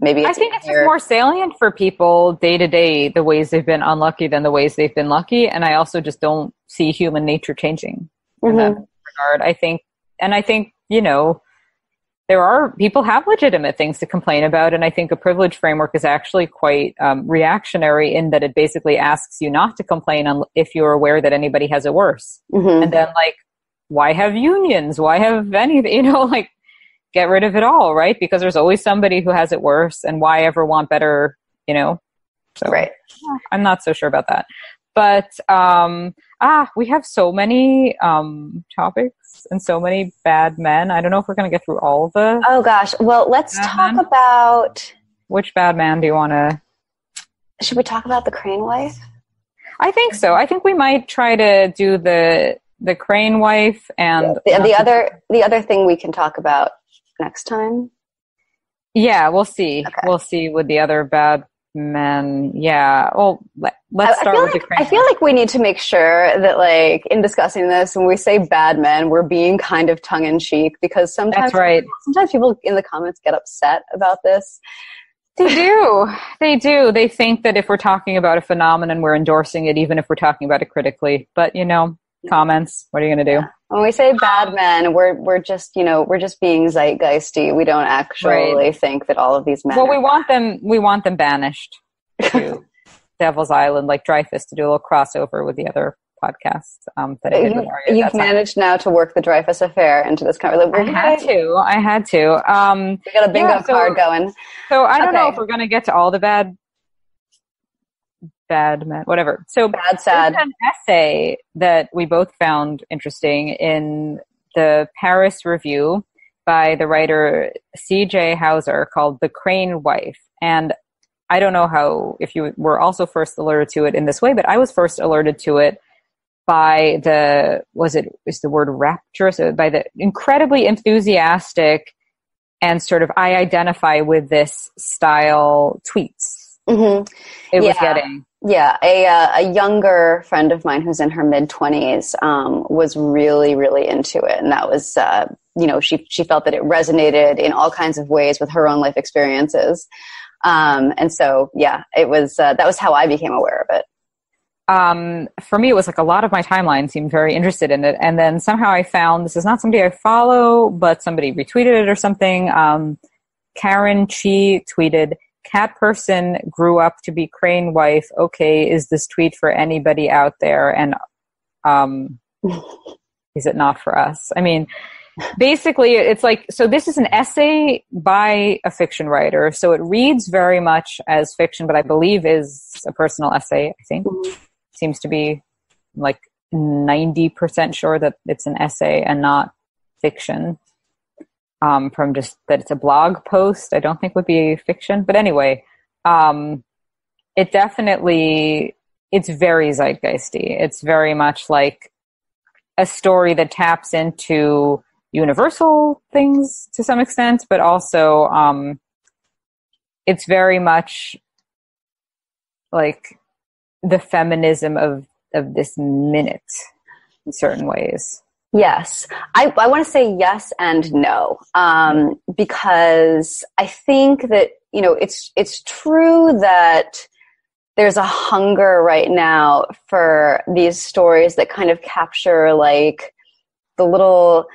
maybe I think it's just more salient for people day to day the ways they've been unlucky than the ways they've been lucky. And I also just don't see human nature changing mm-hmm. in that mm-hmm. regard. I think, and I think you know, there are people have legitimate things to complain about, and I think a privilege framework is actually quite um, reactionary in that it basically asks you not to complain if you're aware that anybody has it worse, mm-hmm. and then like why have unions? Why have anything? You know, like get rid of it all, right? Because there's always somebody who has it worse, and why ever want better? You know, so right. I'm not so sure about that. But um, ah, we have so many um, topics and so many bad men. I don't know if we're going to get through all of the. Oh gosh! Well, let's talk men. about which bad man do you want to? Should we talk about the crane wife? I think so. I think we might try to do the the crane wife and yeah. the, the other the other thing we can talk about next time yeah we'll see okay. we'll see with the other bad men yeah well let, us start with like, the i feel like we need to make sure that like in discussing this when we say bad men we're being kind of tongue-in-cheek because sometimes That's right sometimes people in the comments get upset about this they do. They do. They think that if we're talking about a phenomenon, we're endorsing it, even if we're talking about it critically. But, you know, comments. What are you going to do? When we say bad men, we're we're just you know we're just being zeitgeisty. We don't actually right. think that all of these men. Well, we want them. We want them banished to Devil's Island, like Dreyfus, to do a little crossover with the other podcasts um, that I you, You've managed now to work the Dreyfus affair into this conversation. I had to. I had to. Um, we got a bingo yeah, so, card going. So I don't know if we're going to get to all the bad bad men, whatever. So bad, sad. an essay that we both found interesting in the Paris Review by the writer C.J. Hauser called "The Crane Wife," and I don't know how if you were also first alerted to it in this way, but I was first alerted to it by the was it is the word rapturous by the incredibly enthusiastic and sort of I identify with this style tweets Mm-hmm. It yeah. was getting. Yeah, a uh, a younger friend of mine who's in her mid twenties um, was really really into it, and that was uh, you know she she felt that it resonated in all kinds of ways with her own life experiences, um, and so yeah, it was uh, that was how I became aware of it. Um, for me, it was like a lot of my timeline seemed very interested in it, and then somehow I found this is not somebody I follow, but somebody retweeted it or something. Um, Karen Chee tweeted cat person grew up to be crane wife. Okay, is this tweet for anybody out there? And um, is it not for us? I mean, basically it's like so this is an essay by a fiction writer so it reads very much as fiction but i believe is a personal essay i think mm-hmm. seems to be like 90% sure that it's an essay and not fiction um, from just that it's a blog post i don't think would be fiction but anyway um, it definitely it's very zeitgeisty it's very much like a story that taps into universal things to some extent, but also um, it's very much like the feminism of of this minute in certain ways. Yes, I, I want to say yes and no um, because I think that you know it's it's true that there's a hunger right now for these stories that kind of capture like the little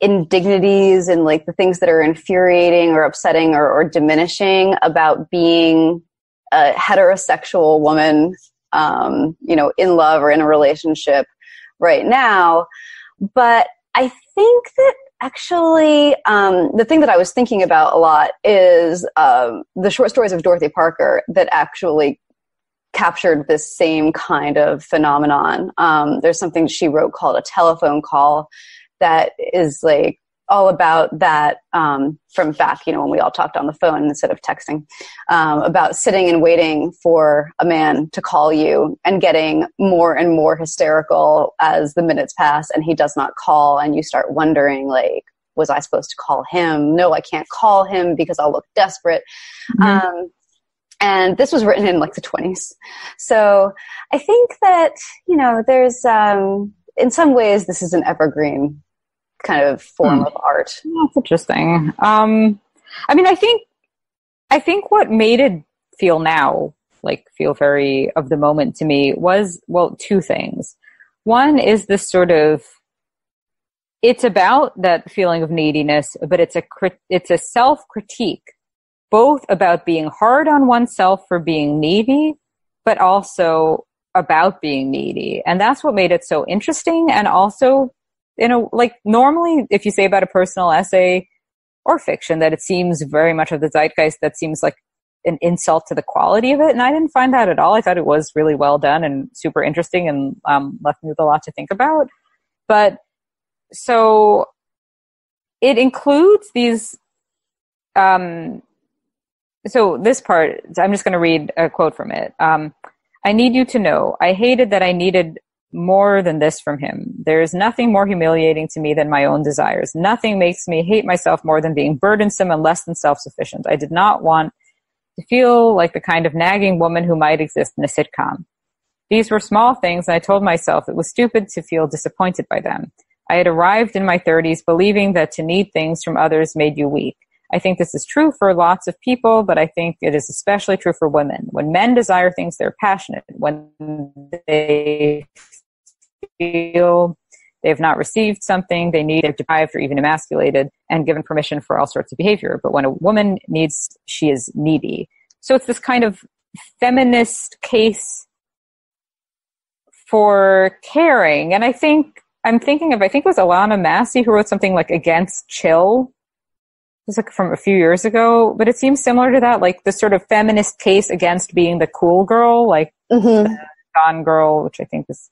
indignities and like the things that are infuriating or upsetting or, or diminishing about being a heterosexual woman, um, you know, in love or in a relationship right now. But I think that actually um, the thing that I was thinking about a lot is um, the short stories of Dorothy Parker that actually captured this same kind of phenomenon. Um, there's something she wrote called a telephone call that is like all about that um, from back, you know, when we all talked on the phone instead of texting, um, about sitting and waiting for a man to call you and getting more and more hysterical as the minutes pass and he does not call and you start wondering, like, was I supposed to call him? No, I can't call him because I'll look desperate. Mm-hmm. Um, and this was written in like the 20s. So I think that, you know, there's, um, in some ways, this is an evergreen kind of form hmm. of art. That's interesting. Um, I mean, I think, I think what made it feel now, like feel very of the moment to me was, well, two things. One is this sort of, it's about that feeling of neediness, but it's a, it's a self critique both about being hard on oneself for being needy, but also about being needy. And that's what made it so interesting. And also, you know, like normally if you say about a personal essay or fiction that it seems very much of the zeitgeist, that seems like an insult to the quality of it. And I didn't find that at all. I thought it was really well done and super interesting and um, left me with a lot to think about. But so it includes these um, so this part, I'm just going to read a quote from it. Um, I need you to know, I hated that I needed more than this from him. There is nothing more humiliating to me than my own desires. Nothing makes me hate myself more than being burdensome and less than self-sufficient. I did not want to feel like the kind of nagging woman who might exist in a sitcom. These were small things, and I told myself it was stupid to feel disappointed by them. I had arrived in my 30s believing that to need things from others made you weak. I think this is true for lots of people, but I think it is especially true for women. When men desire things, they're passionate. When they feel they've not received something they need, they're deprived or even emasculated and given permission for all sorts of behavior. But when a woman needs, she is needy. So it's this kind of feminist case for caring. And I think, I'm thinking of, I think it was Alana Massey who wrote something like against chill It was like from a few years ago, but it seems similar to that, like the sort of feminist case against being the cool girl, like mm-hmm. the Gone Girl, which I think is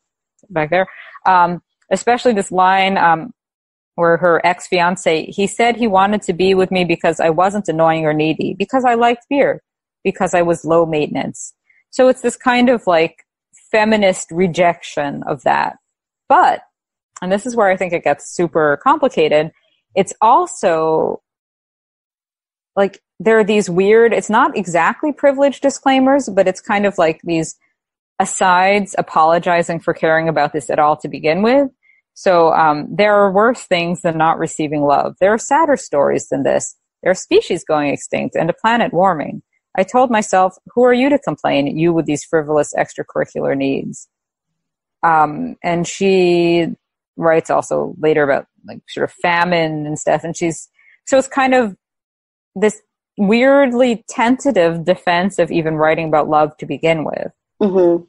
back there. Um, especially this line um, where her ex fiance, he said he wanted to be with me because I wasn't annoying or needy, because I liked beer, because I was low maintenance. So it's this kind of like feminist rejection of that. But, and this is where I think it gets super complicated, it's also like there are these weird it's not exactly privilege disclaimers but it's kind of like these asides apologizing for caring about this at all to begin with. So um, there are worse things than not receiving love. There are sadder stories than this. There are species going extinct and a planet warming. I told myself who are you to complain? You with these frivolous extracurricular needs. Um, and she writes also later about like sort of famine and stuff. And she's so it's kind of this weirdly tentative defense of even writing about love to begin with. Mm-hmm.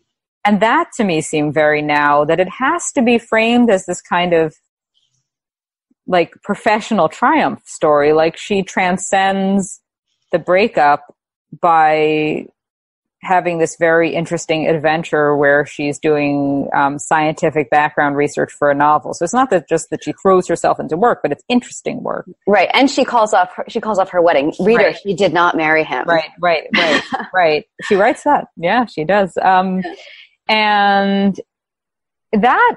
And that to me seemed very now that it has to be framed as this kind of like professional triumph story. Like she transcends the breakup by having this very interesting adventure where she's doing um, scientific background research for a novel. So it's not that just that she throws herself into work, but it's interesting work. Right, and she calls off her, she calls off her wedding. Reader, right. she did not marry him. Right, right, right, right. She writes that. Yeah, she does. Um, and that,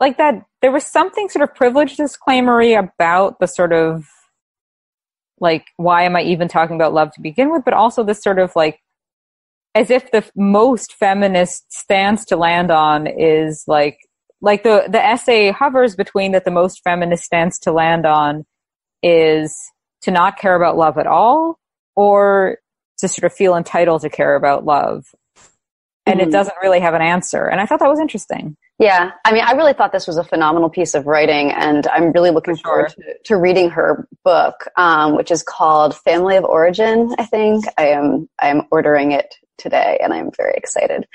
like that, there was something sort of privileged disclaimery about the sort of like why am I even talking about love to begin with, but also this sort of like as if the most feminist stance to land on is like like the the essay hovers between that the most feminist stance to land on is to not care about love at all or to sort of feel entitled to care about love and mm-hmm. it doesn't really have an answer and i thought that was interesting yeah i mean i really thought this was a phenomenal piece of writing and i'm really looking sure. forward to, to, reading her book um, which is called family of origin i think i am i am ordering it today, and I'm very excited.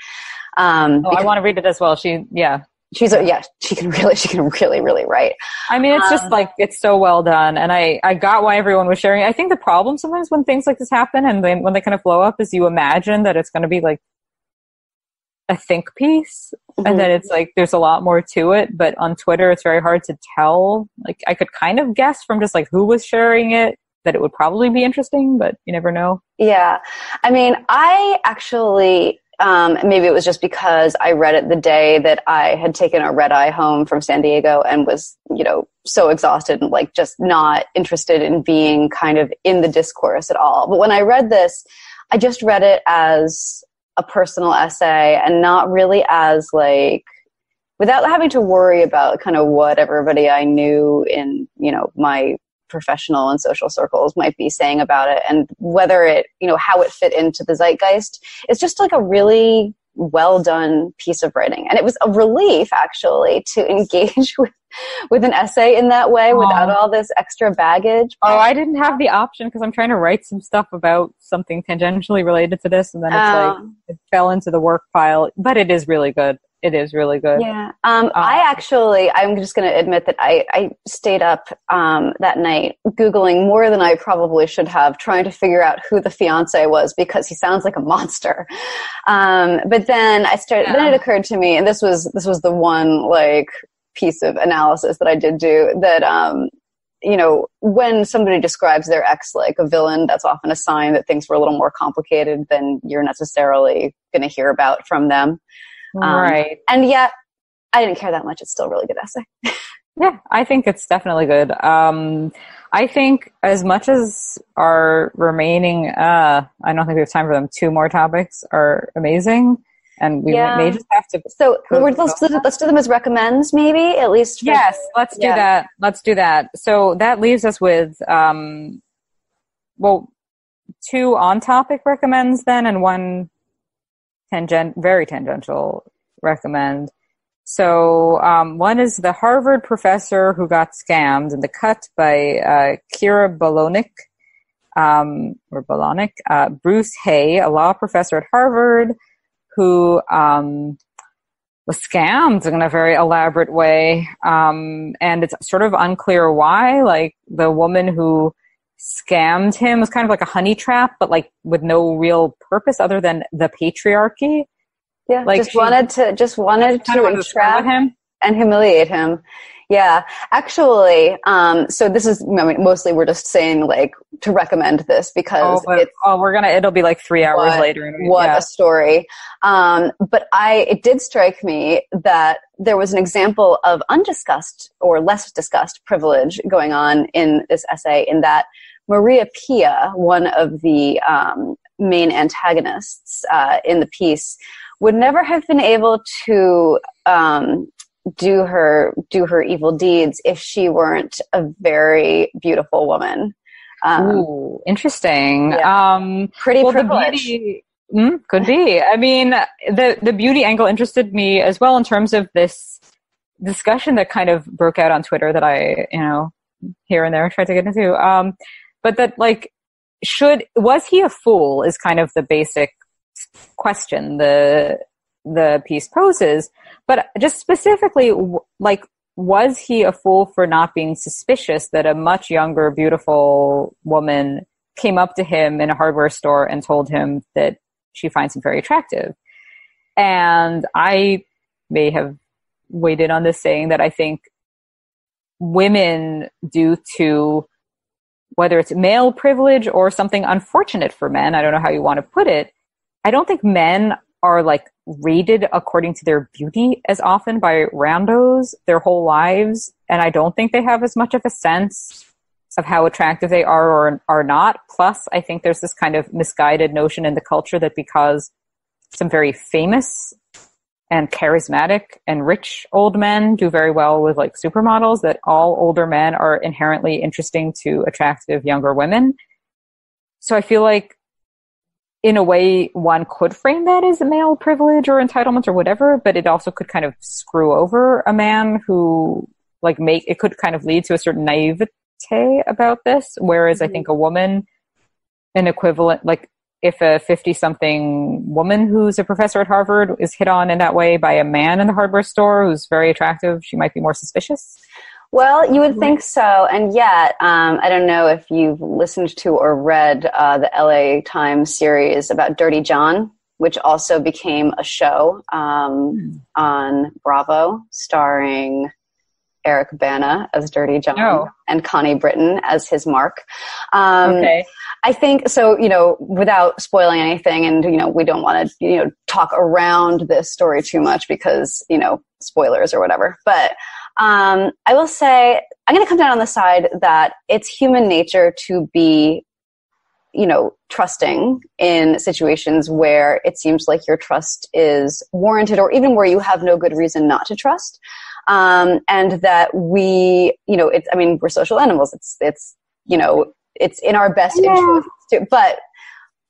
Um, oh, I want to read it as well. She, yeah, she's a, yeah, she can really, she can really, really write. I mean, it's um, just like it's so well done, and I, I got why everyone was sharing. I think the problem sometimes when things like this happen and then when they kind of blow up is you imagine that it's going to be like a think piece, mm-hmm. and then it's like there's a lot more to it. But on Twitter, it's very hard to tell. Like I could kind of guess from just like who was sharing it that it would probably be interesting, but you never know. Yeah. I mean, I actually, um, maybe it was just because I read it the day that I had taken a red eye home from San Diego and was, you know, so exhausted and like just not interested in being kind of in the discourse at all. But when I read this, I just read it as a personal essay and not really as like, without having to worry about kind of what everybody I knew in, you know, my professional and social circles might be saying about it and whether it you know how it fit into the zeitgeist it's just like a really well done piece of writing. And it was a relief actually to engage with with an essay in that way without all this extra baggage. Oh i didn't have the option because i'm trying to write some stuff about something tangentially related to this and then it's oh. like oh. it fell into the work pile. But it is really good it is really good. Yeah. Um, um, I actually, I'm just going to admit that I, I stayed up um, that night Googling more than I probably should have, trying to figure out who the fiance was because he sounds like a monster. Um, but then I started, yeah. then it occurred to me, and this was, this was the one like piece of analysis that I did do that, um, you know, when somebody describes their ex like a villain, that's often a sign that things were a little more complicated than you're necessarily going to hear about from them. Um, right. And yet, I didn't care that much. It's still a really good essay. yeah, I think it's definitely good. Um, I think as much as our remaining, uh, I don't think we have time for them. Two more topics are amazing, and we yeah. may just have to. So let's do, let's do them as recommends, maybe at least. For, yes, let's do yeah. that. Let's do that. So that leaves us with, um, well, two on-topic recommends then, and one very tangential recommend. So um, one is the Harvard professor who got scammed in the cut by uh, Kera Bolonik, um, or Bolonik, uh, Bruce Hay, a law professor at Harvard, who um, was scammed in a very elaborate way, um, and it's sort of unclear why. Like the woman who scammed him was kind of like a honey trap, but like with no real purpose other than the patriarchy. Yeah, like just wanted to just wanted to entrap him and humiliate him. Yeah, actually, um, so this is I mean, mostly we're just saying like to recommend this because oh, oh we're gonna it'll be like three hours what, later. What yeah. a story! Um, but I it did strike me that there was an example of undiscussed or less discussed privilege going on in this essay in that Maria Pia, one of the um, main antagonists uh, in the piece, would never have been able to um, do her do her evil deeds if she weren't a very beautiful woman. Um, Ooh, interesting. Yeah. Um, Pretty well, privileged. Beauty, mm, could be. I mean, the the beauty angle interested me as well in terms of this discussion that kind of broke out on Twitter that I, you know, here and there tried to get into. Um, but that like should was he a fool is kind of the basic question the the piece poses but just specifically like was he a fool for not being suspicious that a much younger, beautiful woman came up to him in a hardware store and told him that she finds him very attractive? And I may have weighed in on this saying that I think women, due to whether it's male privilege or something unfortunate for men, I don't know how you want to put it, I don't think men are like rated according to their beauty as often by randos their whole lives. And I don't think they have as much of a sense of how attractive they are or are not. Plus, I think there's this kind of misguided notion in the culture that because some very famous and charismatic and rich old men do very well with like supermodels that all older men are inherently interesting to attractive younger women. So I feel like in a way one could frame that as a male privilege or entitlement or whatever, but it also could kind of screw over a man who like make it could kind of lead to a certain naivete about this. Whereas mm-hmm. I think a woman, an equivalent like if a 50 something woman who's a professor at Harvard is hit on in that way by a man in the hardware store who's very attractive, she might be more suspicious. Well, you would think so. And yet, um, I don't know if you've listened to or read uh, the LA Times series about Dirty John, which also became a show um, mm. on Bravo starring Eric Bana as Dirty John oh. and Connie Britton as his Mark. Um, okay. I think so. You know, without spoiling anything, and you know, we don't want to you know talk around this story too much because you know spoilers or whatever. But um, I will say I'm going to come down on the side that it's human nature to be you know, trusting in situations where it seems like your trust is warranted or even where you have no good reason not to trust um, and that we, you know, it's, I mean, we're social animals. It's, it's, you know, it's in our best yeah. interest to, but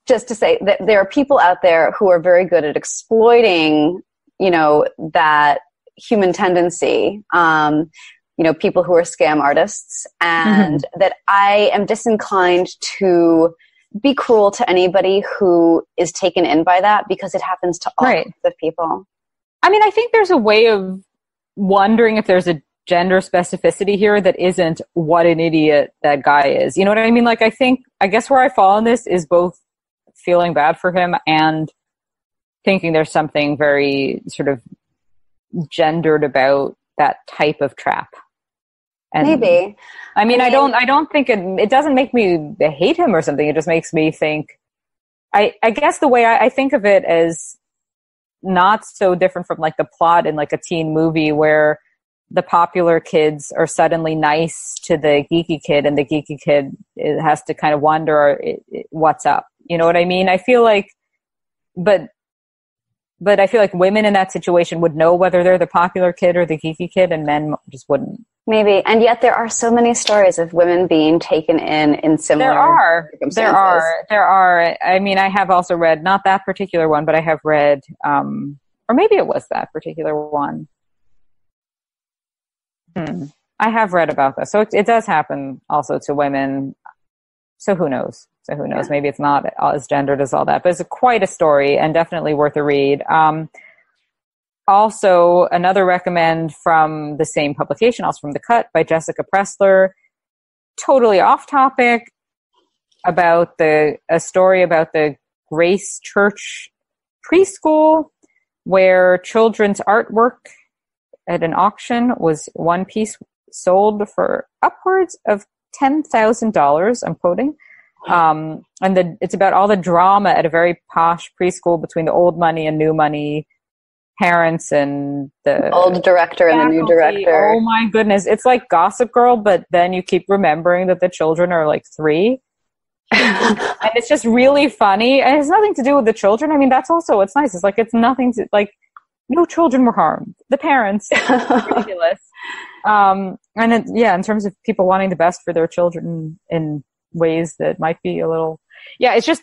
just to say that there are people out there who are very good at exploiting, you know, that human tendency. Um, you know, people who are scam artists, and mm-hmm. that I am disinclined to be cruel to anybody who is taken in by that because it happens to all right. of people. I mean, I think there's a way of wondering if there's a gender specificity here that isn't what an idiot that guy is. You know what I mean? Like, I think, I guess where I fall on this is both feeling bad for him and thinking there's something very sort of gendered about that type of trap. And Maybe. I mean, I, mean, I don't, I don't think it, it doesn't make me hate him or something. It just makes me think, I, I guess the way I, I think of it as not so different from like the plot in like a teen movie where the popular kids are suddenly nice to the geeky kid and the geeky kid has to kind of wonder what's up you know what i mean i feel like but but i feel like women in that situation would know whether they're the popular kid or the geeky kid and men just wouldn't Maybe, and yet there are so many stories of women being taken in in similar. There are, there are, there are. I mean, I have also read not that particular one, but I have read, um, or maybe it was that particular one. Hmm. I have read about this, so it, it, does happen also to women. So who knows? So who knows? Yeah. Maybe it's not as gendered as all that, but it's quite a story and definitely worth a read. Um, also another recommend from the same publication, also from The Cut by Jessica Pressler. Totally off topic about the a story about the Grace Church preschool where children's artwork at an auction was one piece sold for upwards of ten thousand dollars. I'm quoting. Um, and the, it's about all the drama at a very posh preschool between the old money and new money parents and the old director faculty. and the new director. Oh my goodness. It's like Gossip Girl, but then you keep remembering that the children are like three. and it's just really funny. And it has nothing to do with the children. I mean, that's also what's nice. It's like it's nothing to like no children were harmed. The parents ridiculous. Um, and it, yeah, in terms of people wanting the best for their children in ways that might be a little yeah, it's just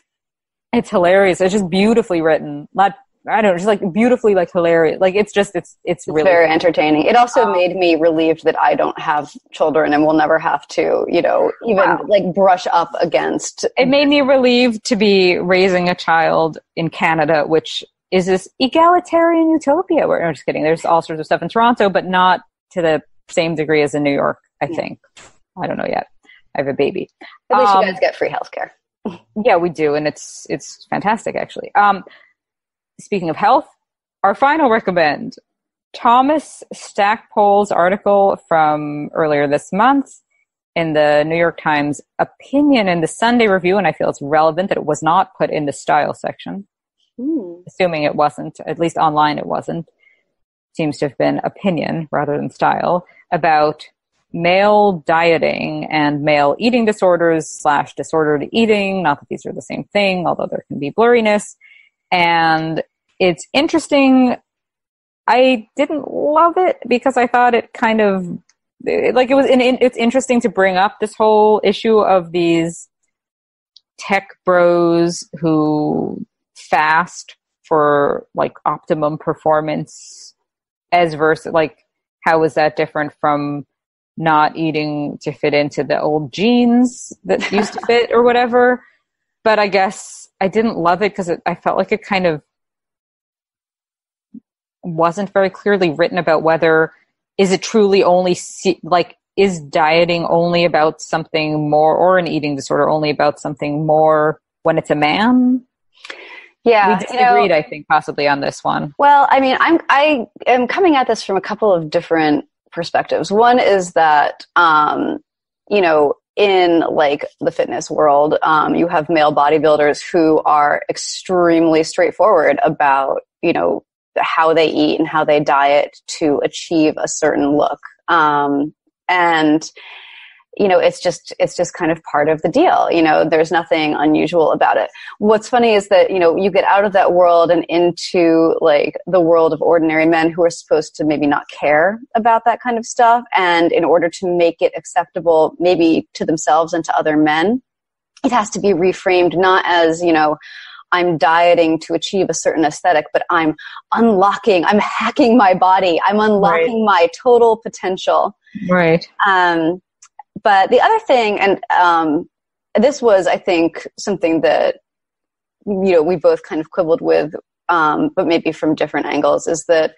it's hilarious. It's just beautifully written. Not I don't know, just like beautifully like hilarious. Like it's just it's it's, it's really very fun. entertaining. It also um, made me relieved that I don't have children and will never have to, you know, even wow. like brush up against. It made me relieved to be raising a child in Canada, which is this egalitarian utopia. Where I'm just kidding. There's all sorts of stuff in Toronto, but not to the same degree as in New York, I yeah. think. I don't know yet. I have a baby. At least um, you guys get free healthcare. yeah, we do, and it's it's fantastic actually. Um, speaking of health, our final recommend Thomas Stackpole's article from earlier this month in the New York Times opinion in the Sunday Review, and I feel it's relevant that it was not put in the style section. Mm. Assuming it wasn't, at least online it wasn't. Seems to have been opinion rather than style about male dieting and male eating disorders slash disordered eating. Not that these are the same thing, although there can be blurriness. And it's interesting. I didn't love it because I thought it kind of like it was. In, it's interesting to bring up this whole issue of these tech bros who fast for like optimum performance as versus like how is that different from not eating to fit into the old jeans that used to fit or whatever. But I guess I didn't love it because I felt like it kind of wasn't very clearly written about whether is it truly only like is dieting only about something more or an eating disorder only about something more when it's a man yeah, we disagreed. You know, I think possibly on this one. Well, I mean, I'm I am coming at this from a couple of different perspectives. One is that, um, you know, in like the fitness world, um, you have male bodybuilders who are extremely straightforward about, you know, how they eat and how they diet to achieve a certain look. Um, and you know it's just it's just kind of part of the deal you know there's nothing unusual about it what's funny is that you know you get out of that world and into like the world of ordinary men who are supposed to maybe not care about that kind of stuff and in order to make it acceptable maybe to themselves and to other men it has to be reframed not as you know I'm dieting to achieve a certain aesthetic, but I'm unlocking, I'm hacking my body, I'm unlocking right. my total potential. Right. Um, but the other thing, and um, this was, I think, something that you know we both kind of quibbled with, um, but maybe from different angles, is that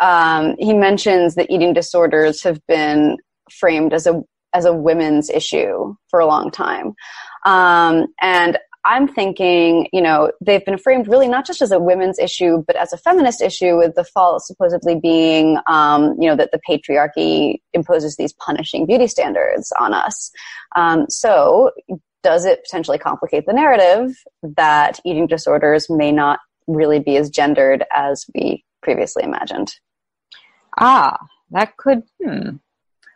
um, he mentions that eating disorders have been framed as a as a women's issue for a long time, um, and I'm thinking, you know, they've been framed really not just as a women's issue, but as a feminist issue, with the fault supposedly being, um, you know, that the patriarchy imposes these punishing beauty standards on us. Um, so, does it potentially complicate the narrative that eating disorders may not really be as gendered as we previously imagined? Ah, that could. Hmm.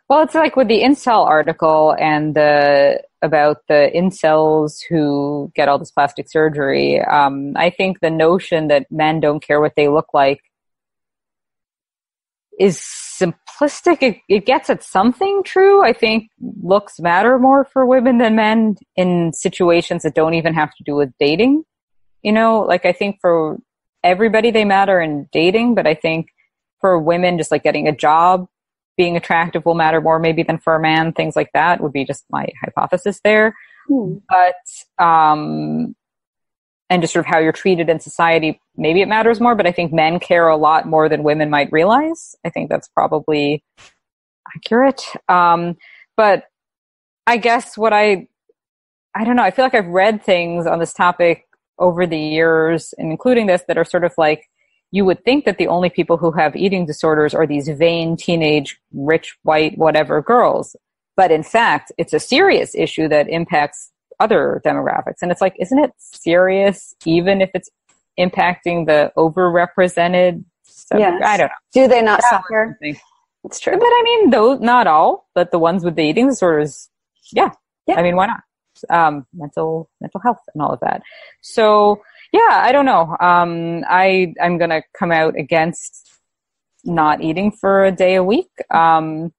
Well, it's like with the incel article and the about the incels who get all this plastic surgery. Um, I think the notion that men don't care what they look like is simplistic. It, it gets at something true. I think looks matter more for women than men in situations that don't even have to do with dating. You know, like I think for everybody they matter in dating, but I think for women, just like getting a job being attractive will matter more maybe than for a man. Things like that would be just my hypothesis there. Hmm. But, um, and just sort of how you're treated in society, maybe it matters more, but I think men care a lot more than women might realize. I think that's probably accurate. Um, but I guess what I, I don't know, I feel like I've read things on this topic over the years, and including this, that are sort of like, you would think that the only people who have eating disorders are these vain teenage rich white whatever girls. But in fact it's a serious issue that impacts other demographics. And it's like isn't it serious even if it's impacting the overrepresented yes. i don't know. Do they not yeah, suffer? It's true. But i mean though not all but the ones with the eating disorders yeah, yeah. i mean why not? Um, mental mental health and all of that. So yeah, I don't know. Um, I I'm gonna come out against not eating for a day a week. Um,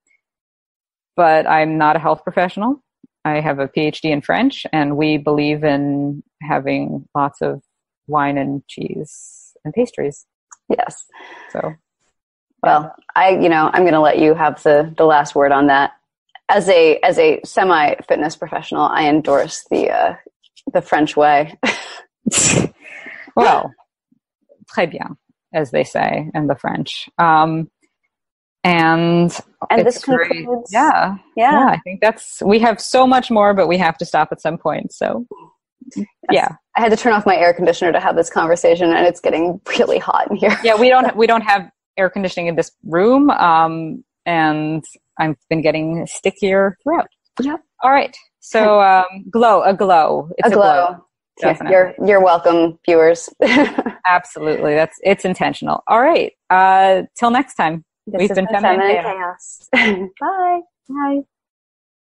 but I'm not a health professional. I have a PhD in French, and we believe in having lots of wine and cheese and pastries. Yes. So, well, I you know I'm going to let you have the the last word on that. As a as a semi fitness professional, I endorse the uh, the French way. Well, très bien, as they say in the French. Um, And, and this great. concludes. Yeah, Yeah. yeah. I think that's we have so much more, but we have to stop at some point. So, yeah, I had to turn off my air conditioner to have this conversation, and it's getting really hot in here. yeah. We don't we don't have air conditioning in this room, um, and I've been getting stickier throughout. Yep. All right. So, um, glow, a glow. It's a glow. Yeah, Definitely. you're you're welcome, viewers. Absolutely. That's it's intentional. All right. Uh, till next time. We've has been Feminine Feminine chaos. Bye. Bye.